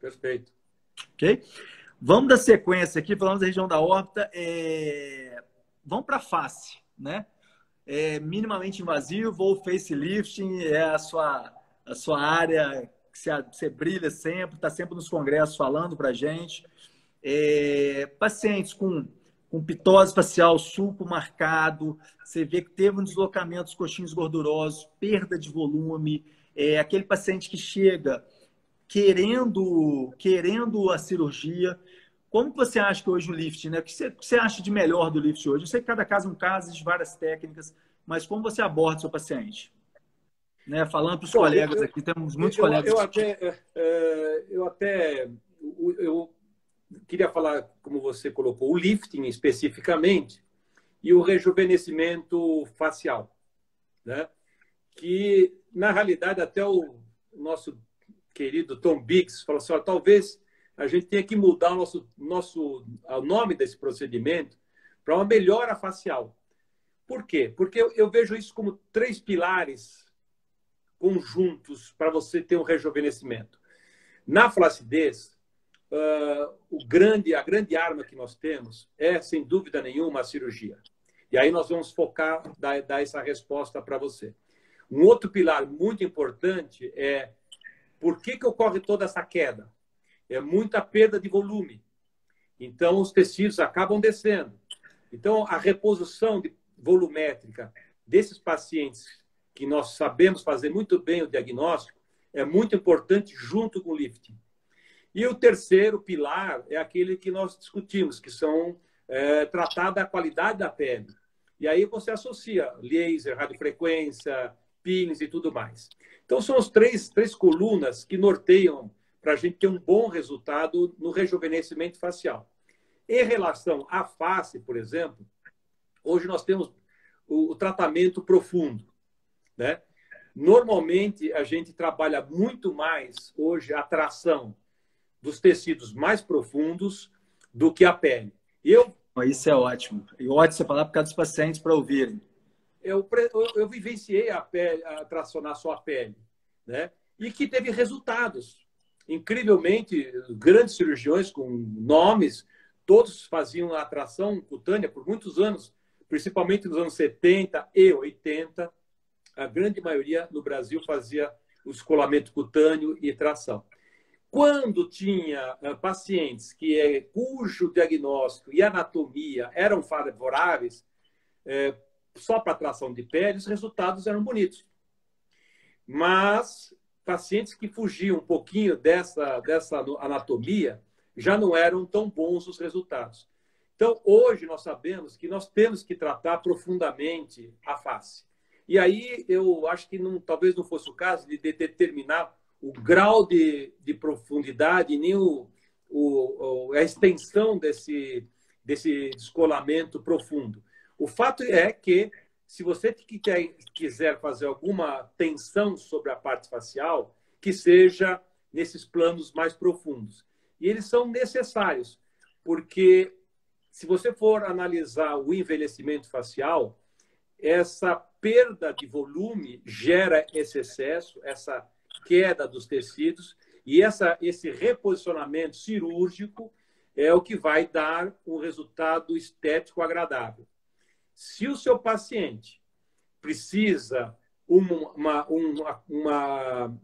Perfeito. Ok? Vamos da sequência aqui, falamos da região da órbita. É... Vamos para a face, né? É minimamente invasivo ou facelifting é a sua, a sua área que você, você brilha sempre, está sempre nos congressos falando para a gente. É, pacientes com, com pitose facial, sulco marcado, você vê que teve um deslocamento dos coxinhos gordurosos, perda de volume, é, aquele paciente que chega querendo, querendo a cirurgia. Como você acha que hoje o lift, né? O que você, o que você acha de melhor do lift hoje? Eu sei que cada caso é um caso, existe várias técnicas, mas como você aborda o seu paciente? Né? Falando para os colegas eu, aqui, temos muitos eu, colegas. Eu até, é, é, eu até eu queria falar, como você colocou, o lifting especificamente e o rejuvenescimento facial, né? Que na realidade até o nosso querido Tom Biggs falou assim, talvez a gente tenha que mudar o nosso, nosso, o nome desse procedimento para uma melhora facial. Por quê? Porque eu, eu vejo isso como três pilares conjuntos para você ter um rejuvenescimento. Na flacidez, uh, o grande, a grande arma que nós temos é, sem dúvida nenhuma, a cirurgia. E aí nós vamos focar, dar, dar essa resposta para você. Um outro pilar muito importante é por que, que ocorre toda essa queda? É muita perda de volume. Então, os tecidos acabam descendo. Então, a reposição de volumétrica desses pacientes que nós sabemos fazer muito bem o diagnóstico é muito importante junto com o lifting. E o terceiro pilar é aquele que nós discutimos, que são é, tratar da qualidade da pele. E aí você associa laser, radiofrequência, peelings e tudo mais. Então, são as três, três colunas que norteiam para a gente ter um bom resultado no rejuvenescimento facial. Em relação à face, por exemplo, hoje nós temos o, o tratamento profundo, né? Normalmente a gente trabalha muito mais hoje a tração dos tecidos mais profundos do que a pele. Eu isso é ótimo. E ótimo você falar por causa dos pacientes para ouvirem. Eu, eu, eu, vivenciei a pele, a tracionar só a pele, né? E que teve resultados. Incrivelmente, grandes cirurgiões com nomes, todos faziam a tração cutânea por muitos anos, principalmente nos anos 70 e 80. A grande maioria no Brasil fazia o escolamento cutâneo e tração. Quando tinha uh, pacientes que é, cujo diagnóstico e anatomia eram favoráveis, é, só para tração de pele, os resultados eram bonitos. Mas pacientes que fugiam um pouquinho dessa, dessa anatomia já não eram tão bons os resultados. Então, hoje nós sabemos que nós temos que tratar profundamente a face. E aí eu acho que não, talvez não fosse o caso de determinar o grau de, de profundidade, nem o, o, a extensão desse, desse descolamento profundo. O fato é que, se você quiser fazer alguma tensão sobre a parte facial, que seja nesses planos mais profundos. E eles são necessários, porque se você for analisar o envelhecimento facial, essa perda de volume gera esse excesso, essa queda dos tecidos e essa, esse reposicionamento cirúrgico é o que vai dar um resultado estético agradável. Se o seu paciente precisa uma, uma, uma,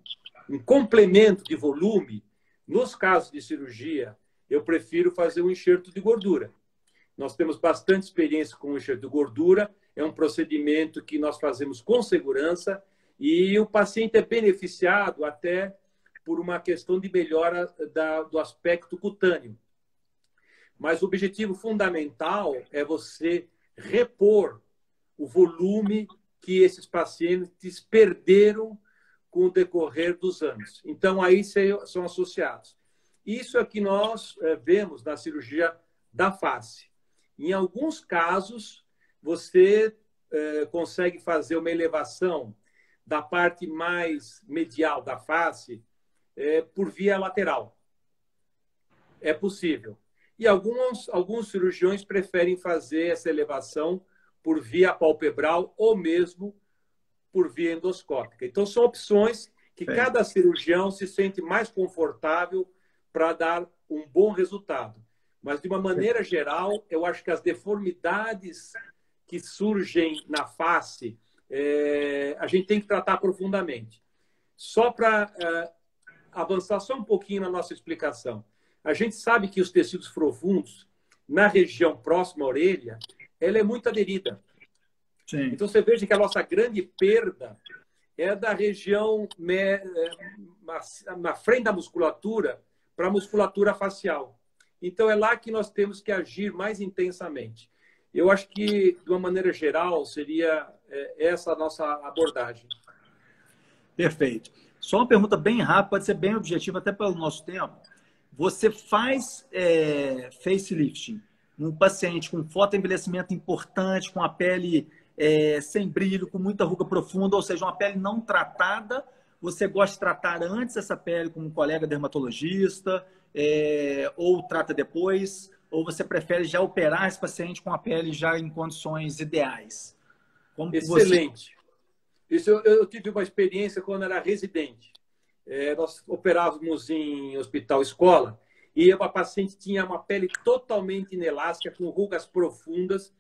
um complemento de volume, nos casos de cirurgia, eu prefiro fazer um enxerto de gordura. Nós temos bastante experiência com o enxerto de gordura, é um procedimento que nós fazemos com segurança e o paciente é beneficiado até por uma questão de melhora da, do aspecto cutâneo. Mas o objetivo fundamental é você repor o volume que esses pacientes perderam com o decorrer dos anos. Então, aí são associados. Isso é que nós é, vemos na cirurgia da face. Em alguns casos, você é, consegue fazer uma elevação da parte mais medial da face é, por via lateral. É possível. E alguns, alguns cirurgiões preferem fazer essa elevação por via palpebral ou mesmo por via endoscópica. Então, são opções que é. cada cirurgião se sente mais confortável para dar um bom resultado. Mas, de uma maneira geral, eu acho que as deformidades que surgem na face, é, a gente tem que tratar profundamente. Só para é, avançar só um pouquinho na nossa explicação. A gente sabe que os tecidos profundos, na região próxima à orelha, ela é muito aderida. Sim. Então, você veja que a nossa grande perda é da região é, na frente da musculatura para a musculatura facial. Então, é lá que nós temos que agir mais intensamente. Eu acho que, de uma maneira geral, seria é, essa a nossa abordagem. Perfeito. Só uma pergunta bem rápida, pode ser bem objetiva, até pelo nosso tempo. Você faz é, facelifting num paciente com fotoenvelhecimento importante, com a pele é, sem brilho, com muita ruga profunda, ou seja, uma pele não tratada. Você gosta de tratar antes essa pele com um colega dermatologista, é, ou trata depois, ou você prefere já operar esse paciente com a pele já em condições ideais? Como Excelente. Você... Isso eu, eu, tive uma experiência quando era residente. É, nós operávamos em hospital escola e a paciente tinha uma pele totalmente inelástica, com rugas profundas,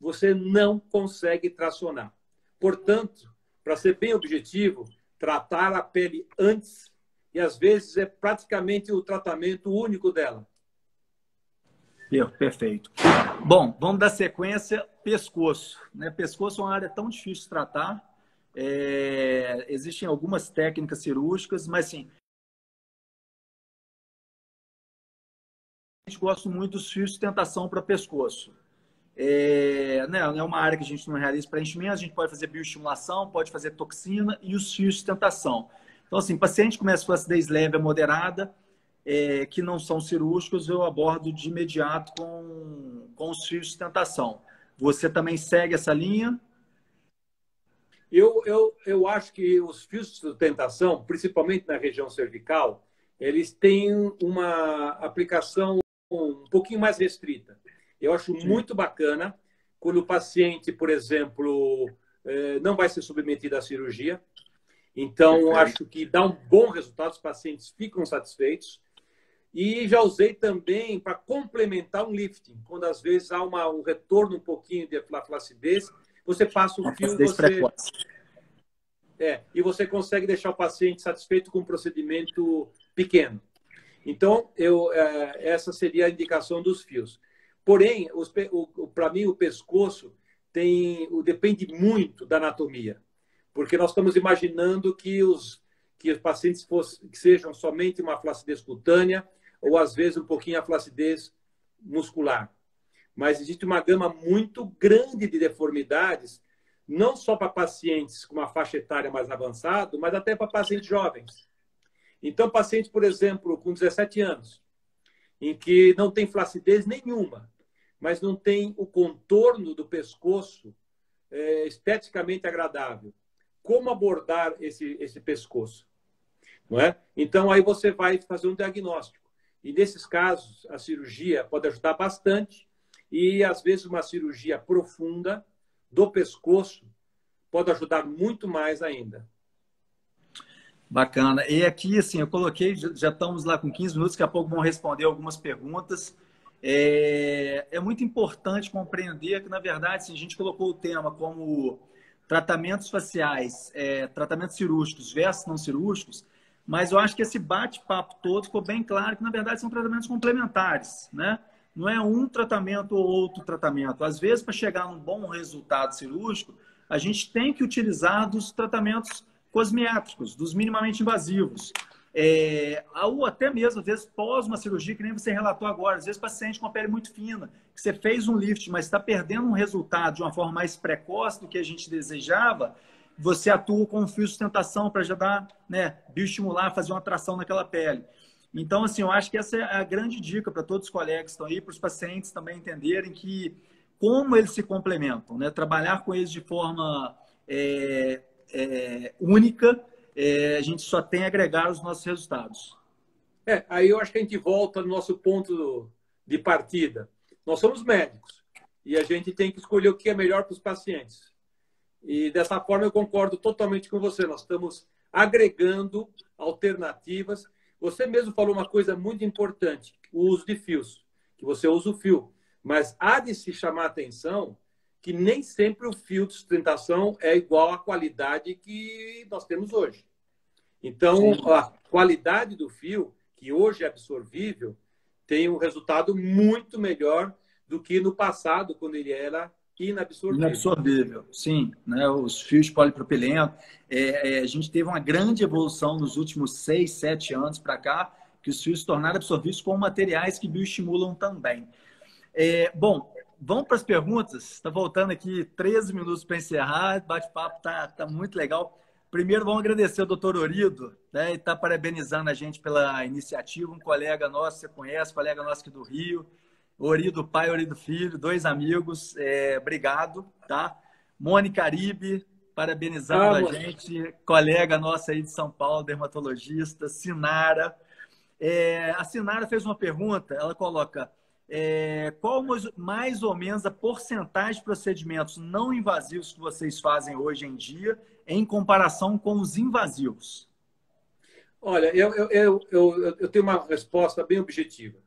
você não consegue tracionar. Portanto, para ser bem objetivo, tratar a pele antes e às vezes é praticamente o tratamento único dela. Perfeito. Bom, vamos dar sequência. Pescoço. Né? Pescoço é uma área tão difícil de tratar. É, existem algumas técnicas cirúrgicas, mas sim. A gente gosta muito dos fios de tentação para pescoço. É, né, é uma área que a gente não realiza preenchimento, a gente pode fazer bioestimulação, pode fazer toxina e os fios de tentação. Então, assim, paciente começa com acidez leve a moderada, é, que não são cirúrgicos, eu abordo de imediato com, com os fios de tentação. Você também segue essa linha? Eu, eu, eu acho que os fios de sustentação, principalmente na região cervical, eles têm uma aplicação um pouquinho mais restrita. Eu acho Sim. muito bacana quando o paciente, por exemplo, eh, não vai ser submetido à cirurgia. Então, Perfeito. acho que dá um bom resultado, os pacientes ficam satisfeitos. E já usei também para complementar um lifting, quando às vezes há uma, um retorno um pouquinho de flacidez, você passa o fio você... Precoce. É, e você consegue deixar o paciente satisfeito com um procedimento pequeno. Então, eu, é, essa seria a indicação dos fios. Porém, para mim, o pescoço tem, depende muito da anatomia, porque nós estamos imaginando que os, que os pacientes fossem, que sejam somente uma flacidez cutânea ou, às vezes, um pouquinho a flacidez muscular. Mas existe uma gama muito grande de deformidades, não só para pacientes com uma faixa etária mais avançada, mas até para pacientes jovens. Então, paciente, por exemplo, com 17 anos, em que não tem flacidez nenhuma, mas não tem o contorno do pescoço é, esteticamente agradável. Como abordar esse, esse pescoço? Não é? Então, aí você vai fazer um diagnóstico. E nesses casos, a cirurgia pode ajudar bastante, e às vezes uma cirurgia profunda do pescoço pode ajudar muito mais ainda. Bacana. E aqui, assim, eu coloquei, já estamos lá com 15 minutos, daqui a pouco vão responder algumas perguntas. É, é muito importante compreender que, na verdade, assim, a gente colocou o tema como tratamentos faciais, é, tratamentos cirúrgicos versus não cirúrgicos, mas eu acho que esse bate-papo todo ficou bem claro que, na verdade, são tratamentos complementares, né? Não é um tratamento ou outro tratamento. Às vezes, para chegar num bom resultado cirúrgico, a gente tem que utilizar dos tratamentos cosméticos, dos minimamente invasivos. É, ou até mesmo, às vezes, pós uma cirurgia, que nem você relatou agora, às vezes paciente com a pele muito fina, que você fez um lift, mas está perdendo um resultado de uma forma mais precoce do que a gente desejava, você atua com um fio de sustentação para já dar, né, bioestimular, fazer uma atração naquela pele. Então, assim, eu acho que essa é a grande dica para todos os colegas que estão aí, para os pacientes também entenderem que como eles se complementam, né? Trabalhar com eles de forma é, é, única, é, a gente só tem a agregar os nossos resultados. É, aí eu acho que a gente volta no nosso ponto de partida. Nós somos médicos e a gente tem que escolher o que é melhor para os pacientes. E dessa forma eu concordo totalmente com você. Nós estamos agregando alternativas. Você mesmo falou uma coisa muito importante: o uso de fios, que você usa o fio. Mas há de se chamar a atenção que nem sempre o fio de sustentação é igual à qualidade que nós temos hoje. Então, Sim. a qualidade do fio, que hoje é absorvível, tem um resultado muito melhor do que no passado, quando ele era inabsorvível. Inabsorvível, sim. Né? Os fios polipropileno. É, é, a gente teve uma grande evolução nos últimos seis, sete anos para cá, que os fios se tornaram absorvíveis com materiais que bioestimulam também. É, bom, vamos para as perguntas. Está voltando aqui 13 minutos para encerrar. Bate-papo está tá muito legal. Primeiro, vamos agradecer ao doutor Orido, né? Ele está parabenizando a gente pela iniciativa. Um colega nosso, você conhece, colega nosso aqui do Rio. Orido pai, Orido filho, dois amigos. É, obrigado, tá? Mônica Aribe, parabenizando ah, a gente. Colega nossa aí de São Paulo, dermatologista. Sinara. É, a Sinara fez uma pergunta, ela coloca é, qual mais ou menos a porcentagem de procedimentos não invasivos que vocês fazem hoje em dia em comparação com os invasivos? Olha, eu, eu, eu, eu, tenho uma resposta bem objetiva.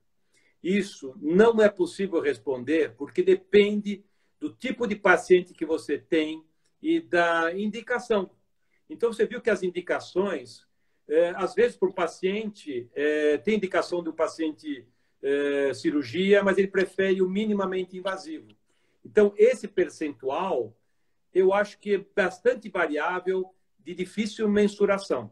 Isso não é possível responder porque depende do tipo de paciente que você tem e da indicação. Então, você viu que as indicações, é, às vezes, para o paciente, é, tem indicação do paciente é, cirurgia, mas ele prefere o minimamente invasivo. Então, esse percentual, eu acho que é bastante variável, de difícil mensuração.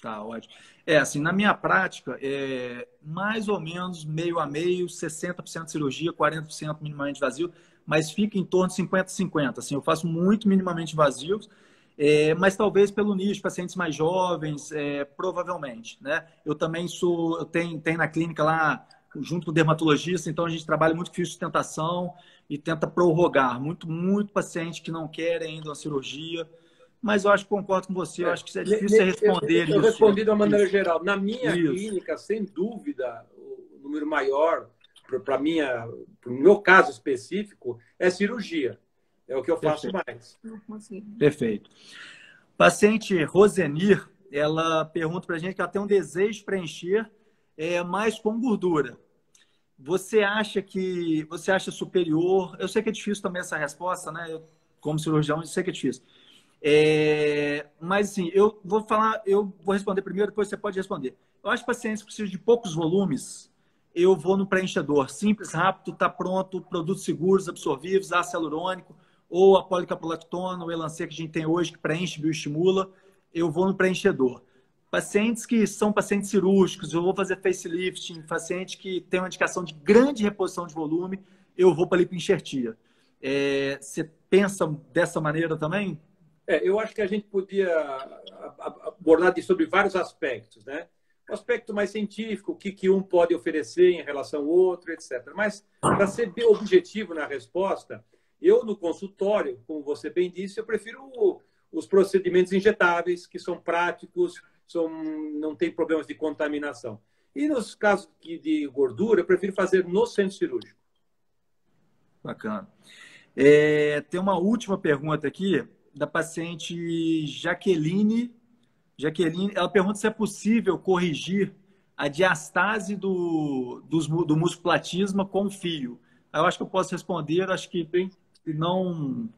Tá, ótimo. É, assim, na minha prática, é mais ou menos meio a meio, 60% cirurgia, 40% minimamente vazio, mas fica em torno de 50-50. Assim, eu faço muito minimamente vazios, é, mas talvez pelo nicho, pacientes mais jovens, é, provavelmente. Né? Eu também sou, eu tenho, tenho na clínica lá junto com o dermatologista, então a gente trabalha muito com sustentação e tenta prorrogar. Muito, muito paciente que não quer ainda uma cirurgia. Mas eu acho que concordo com você, eu acho que é difícil responder eu, eu, eu respondi de uma maneira isso. geral. Na minha isso. clínica, sem dúvida, o número maior, para o meu caso específico, é cirurgia. É o que eu faço Perfeito. mais. Perfeito. Paciente Rosenir, ela pergunta para a gente que ela tem um desejo de preencher é, mais com gordura. Você acha que você acha superior? Eu sei que é difícil também essa resposta, né? Eu, como cirurgião, eu sei que é difícil. É, mas assim, eu vou falar, eu vou responder primeiro, depois você pode responder. Eu acho que pacientes precisam de poucos volumes. Eu vou no preenchedor simples, rápido, está pronto, produtos seguros, absorvíveis, ácido hialurônico, ou a policaprolactona, o Elancê que a gente tem hoje, que preenche, bioestimula. Eu vou no preenchedor. Pacientes que são pacientes cirúrgicos, eu vou fazer facelifting, paciente que tem uma indicação de grande reposição de volume, eu vou para a lipoenxertia. É, você pensa dessa maneira também? É, eu acho que a gente podia abordar sobre vários aspectos, né? O aspecto mais científico, o que, que um pode oferecer em relação ao outro, etc. Mas, para ser objetivo na resposta, eu, no consultório, como você bem disse, eu prefiro os procedimentos injetáveis, que são práticos, são, não tem problemas de contaminação. E nos casos de gordura, eu prefiro fazer no centro cirúrgico. Bacana. É, tem uma última pergunta aqui da paciente Jaqueline. Jaqueline, ela pergunta se é possível corrigir a diastase do, do, do musculatismo com fio. Eu acho que eu posso responder, acho que, que não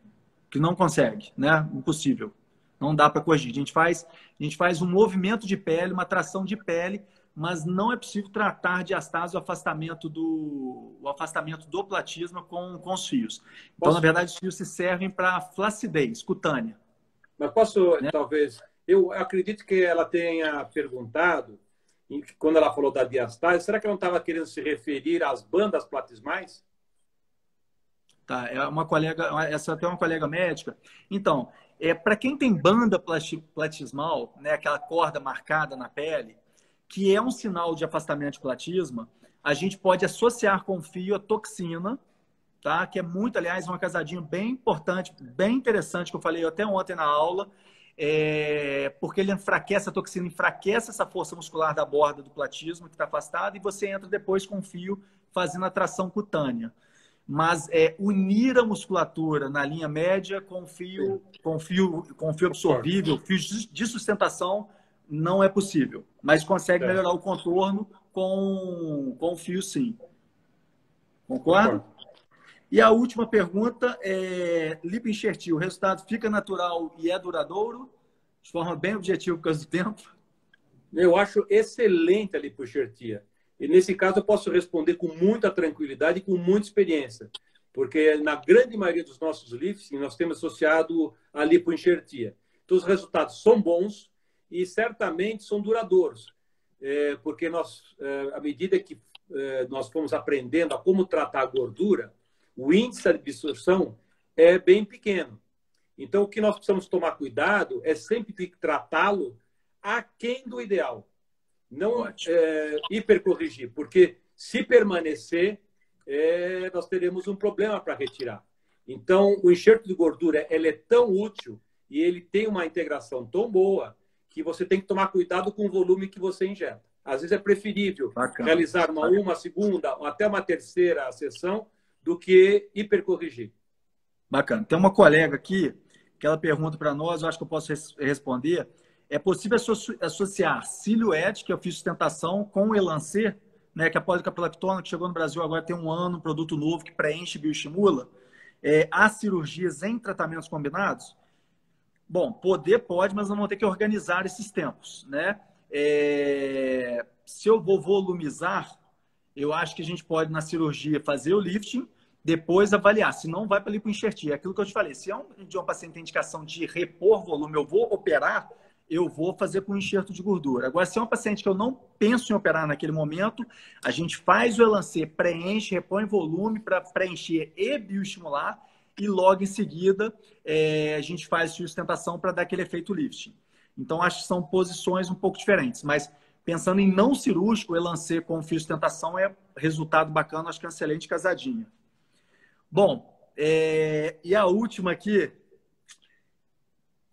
que não consegue, né? Impossível. Não dá para corrigir. A gente faz, a gente faz um movimento de pele, uma tração de pele, mas não é possível tratar diastase o afastamento do o afastamento do platisma com, com os fios. Então, posso... na verdade, os fios se servem para flacidez cutânea. Mas posso, né? talvez, eu acredito que ela tenha perguntado, quando ela falou da diastase, será que ela não estava querendo se referir às bandas platismais? Tá, é uma colega, essa até uma colega médica. Então, é, para quem tem banda platismal, né, aquela corda marcada na pele, que é um sinal de afastamento de platisma, a gente pode associar com o fio a toxina, tá? que é muito, aliás, uma casadinha bem importante, bem interessante, que eu falei até ontem na aula, é, porque ele enfraquece, a toxina enfraquece essa força muscular da borda do platismo que está afastado, e você entra depois com o fio fazendo a tração cutânea mas é, unir a musculatura na linha média com fio, com fio, com fio absorvível, fio de sustentação, não é possível. Mas consegue melhorar o contorno com, com fio, sim. Concorda? E a última pergunta é lipoenxertia. O resultado fica natural e é duradouro? De forma bem objetiva por causa do tempo? Eu acho excelente a lipoenxertia. E nesse caso eu posso responder com muita tranquilidade e com muita experiência, porque na grande maioria dos nossos lifts nós temos associado a lipoenxertia. Então os resultados são bons e certamente são duradouros, é, porque nós, é, à medida que é, nós fomos aprendendo a como tratar a gordura, o índice de absorção é bem pequeno. Então o que nós precisamos tomar cuidado é sempre tratá-lo aquém do ideal não é, hipercorrigir, porque se permanecer, é, nós teremos um problema para retirar. Então, o enxerto de gordura ele é tão útil e ele tem uma integração tão boa que você tem que tomar cuidado com o volume que você injeta. Às vezes é preferível Bacana. realizar uma, uma segunda ou até uma terceira sessão do que hipercorrigir. Bacana. Tem uma colega aqui que ela pergunta para nós, eu acho que eu posso res responder é possível associar silhuete, que eu fiz sustentação, com o Elancê, né, que é a policaprolactona, que chegou no Brasil agora tem um ano, um produto novo que preenche e bioestimula, é, há cirurgias em tratamentos combinados? Bom, poder pode, mas não vou ter que organizar esses tempos, né? É, se eu vou volumizar, eu acho que a gente pode, na cirurgia, fazer o lifting, depois avaliar. Se não, vai para lipoenxertia. É aquilo que eu te falei. Se é um, um paciente tem indicação de repor volume, eu vou operar, eu vou fazer com enxerto de gordura. Agora, se é um paciente que eu não penso em operar naquele momento, a gente faz o Elancê, preenche, repõe volume para preencher e bioestimular, e logo em seguida é, a gente faz sustentação para dar aquele efeito lifting. Então, acho que são posições um pouco diferentes, mas Pensando em não cirúrgico, o Elancê com fio sustentação é resultado bacana, acho que é uma excelente casadinha. Bom, é... e a última aqui,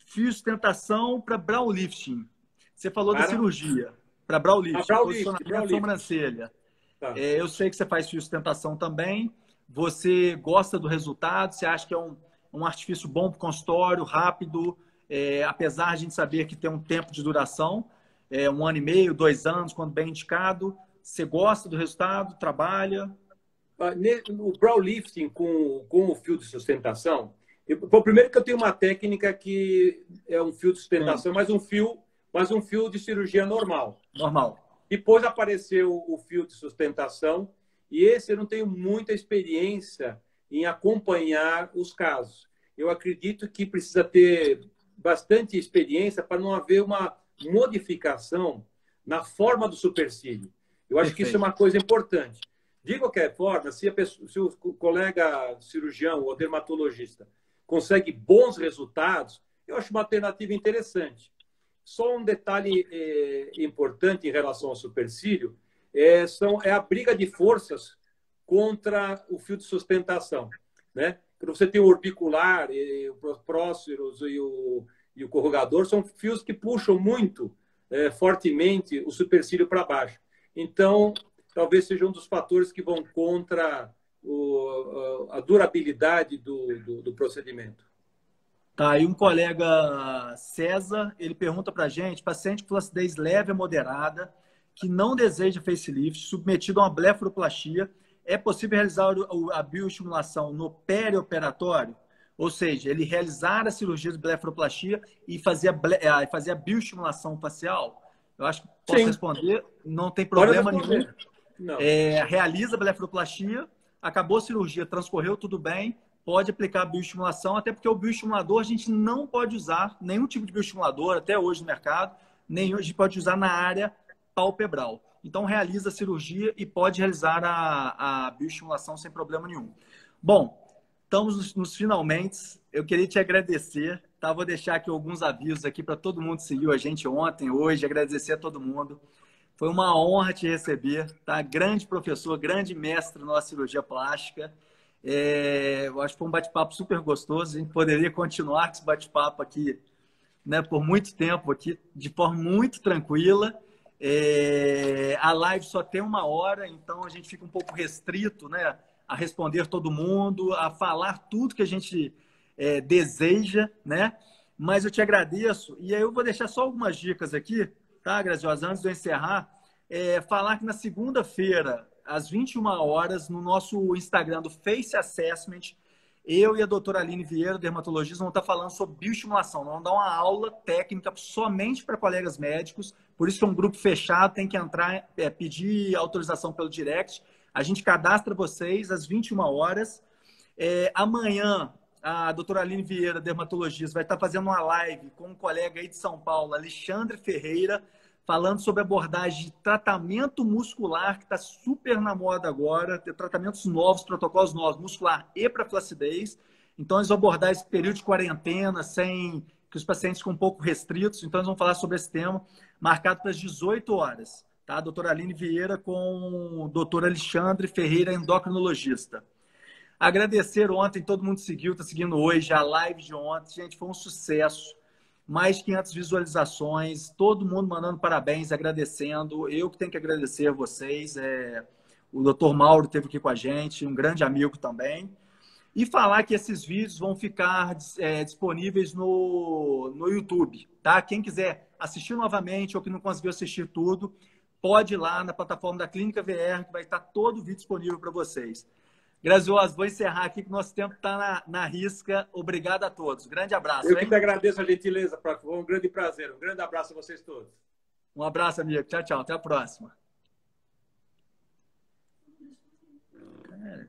fio sustentação para brow lifting. Você falou da cirurgia. Para brow lifting, brow posicionamento da sobrancelha. Tá. É, eu sei que você faz fio sustentação também. Você gosta do resultado? Você acha que é um, um artifício bom para o consultório, rápido, é, apesar de a gente saber que tem um tempo de duração, é, um ano e meio, dois anos, quando bem indicado. Você gosta do resultado? Trabalha? Ah, o brow lifting com, com o fio de sustentação, eu, bom, primeiro que eu tenho uma técnica que é um fio de sustentação, mas um fio, mas um fio de cirurgia normal. Normal. Depois apareceu o fio de sustentação e esse eu não tenho muita experiência em acompanhar os casos. Eu acredito que precisa ter bastante experiência para não haver uma modificação na forma do supercílio. Eu acho Perfeito. que isso é uma coisa importante. De qualquer forma, se, pessoa, se o colega cirurgião ou dermatologista consegue bons resultados, eu acho uma alternativa interessante. Só um detalhe é, importante em relação ao supercílio é, são, é a briga de forças contra o fio de sustentação. Né? Quando você tem o orbicular, e o próceros e o, e o corrugador, são fios que puxam muito é, fortemente o supercílio para baixo. Então, talvez seja um dos fatores que vão contra o, a durabilidade do, do, do procedimento. Tá, e um colega César, ele pergunta para gente, paciente com flacidez leve a moderada, que não deseja facelift, submetido a uma blefaroplastia, é possível realizar a bioestimulação no perioperatório? Ou seja, ele realizar a cirurgia de blefaroplastia e fazer a, fazer a bioestimulação facial? Eu acho que posso Sim. responder, não tem problema nenhum. É, realiza a blefaroplastia, acabou a cirurgia, transcorreu tudo bem, pode aplicar a bioestimulação, até porque o bioestimulador a gente não pode usar, nenhum tipo de bioestimulador, até hoje no mercado, nenhum a gente pode usar na área palpebral. Então, realiza a cirurgia e pode realizar a, a bioestimulação sem problema nenhum. Bom, estamos nos, nos finalmente. Eu queria te agradecer. Tá? Vou deixar aqui alguns avisos aqui para todo mundo que seguiu a gente ontem, hoje. Agradecer a todo mundo. Foi uma honra te receber. Tá? Grande professor, grande mestre na cirurgia plástica. É, eu acho que foi um bate-papo super gostoso. A gente poderia continuar com esse bate-papo aqui né, por muito tempo, aqui, de forma muito tranquila. É, a live só tem uma hora, então a gente fica um pouco restrito né, a responder todo mundo, a falar tudo que a gente é, deseja, né? Mas eu te agradeço. E aí eu vou deixar só algumas dicas aqui, tá, Graziosa? Antes de eu encerrar, é, falar que na segunda-feira, às 21 horas, no nosso Instagram do Face Assessment, eu e a doutora Aline Vieira, dermatologista, vamos estar falando sobre bioestimulação. Vamos dar uma aula técnica somente para colegas médicos. Por isso é um grupo fechado, tem que entrar, é, pedir autorização pelo direct. A gente cadastra vocês às 21 horas. É, amanhã, a doutora Aline Vieira, dermatologista, vai estar fazendo uma live com um colega aí de São Paulo, Alexandre Ferreira, falando sobre abordagem de tratamento muscular, que está super na moda agora, ter tratamentos novos, protocolos novos, muscular e para flacidez. Então, eles vão abordar esse período de quarentena, sem que os pacientes ficam um pouco restritos. Então, eles vão falar sobre esse tema, marcado para as 18 horas. Tá? A doutora Aline Vieira com o doutor Alexandre Ferreira, endocrinologista. Agradecer ontem, todo mundo seguiu, está seguindo hoje, a live de ontem. Gente, foi um sucesso mais de 500 visualizações, todo mundo mandando parabéns, agradecendo. Eu que tenho que agradecer a vocês. É... O doutor Mauro esteve aqui com a gente, um grande amigo também e falar que esses vídeos vão ficar é, disponíveis no, no YouTube, tá? Quem quiser assistir novamente ou que não conseguiu assistir tudo, pode ir lá na plataforma da Clínica VR, que vai estar todo o vídeo disponível para vocês. Graziosa, vou encerrar aqui que nosso tempo está na, na, risca. Obrigado a todos. Grande abraço. Eu hein? que te agradeço a gentileza, Prato. Foi um grande prazer. Um grande abraço a vocês todos. Um abraço, amigo. Tchau, tchau. Até a próxima. É,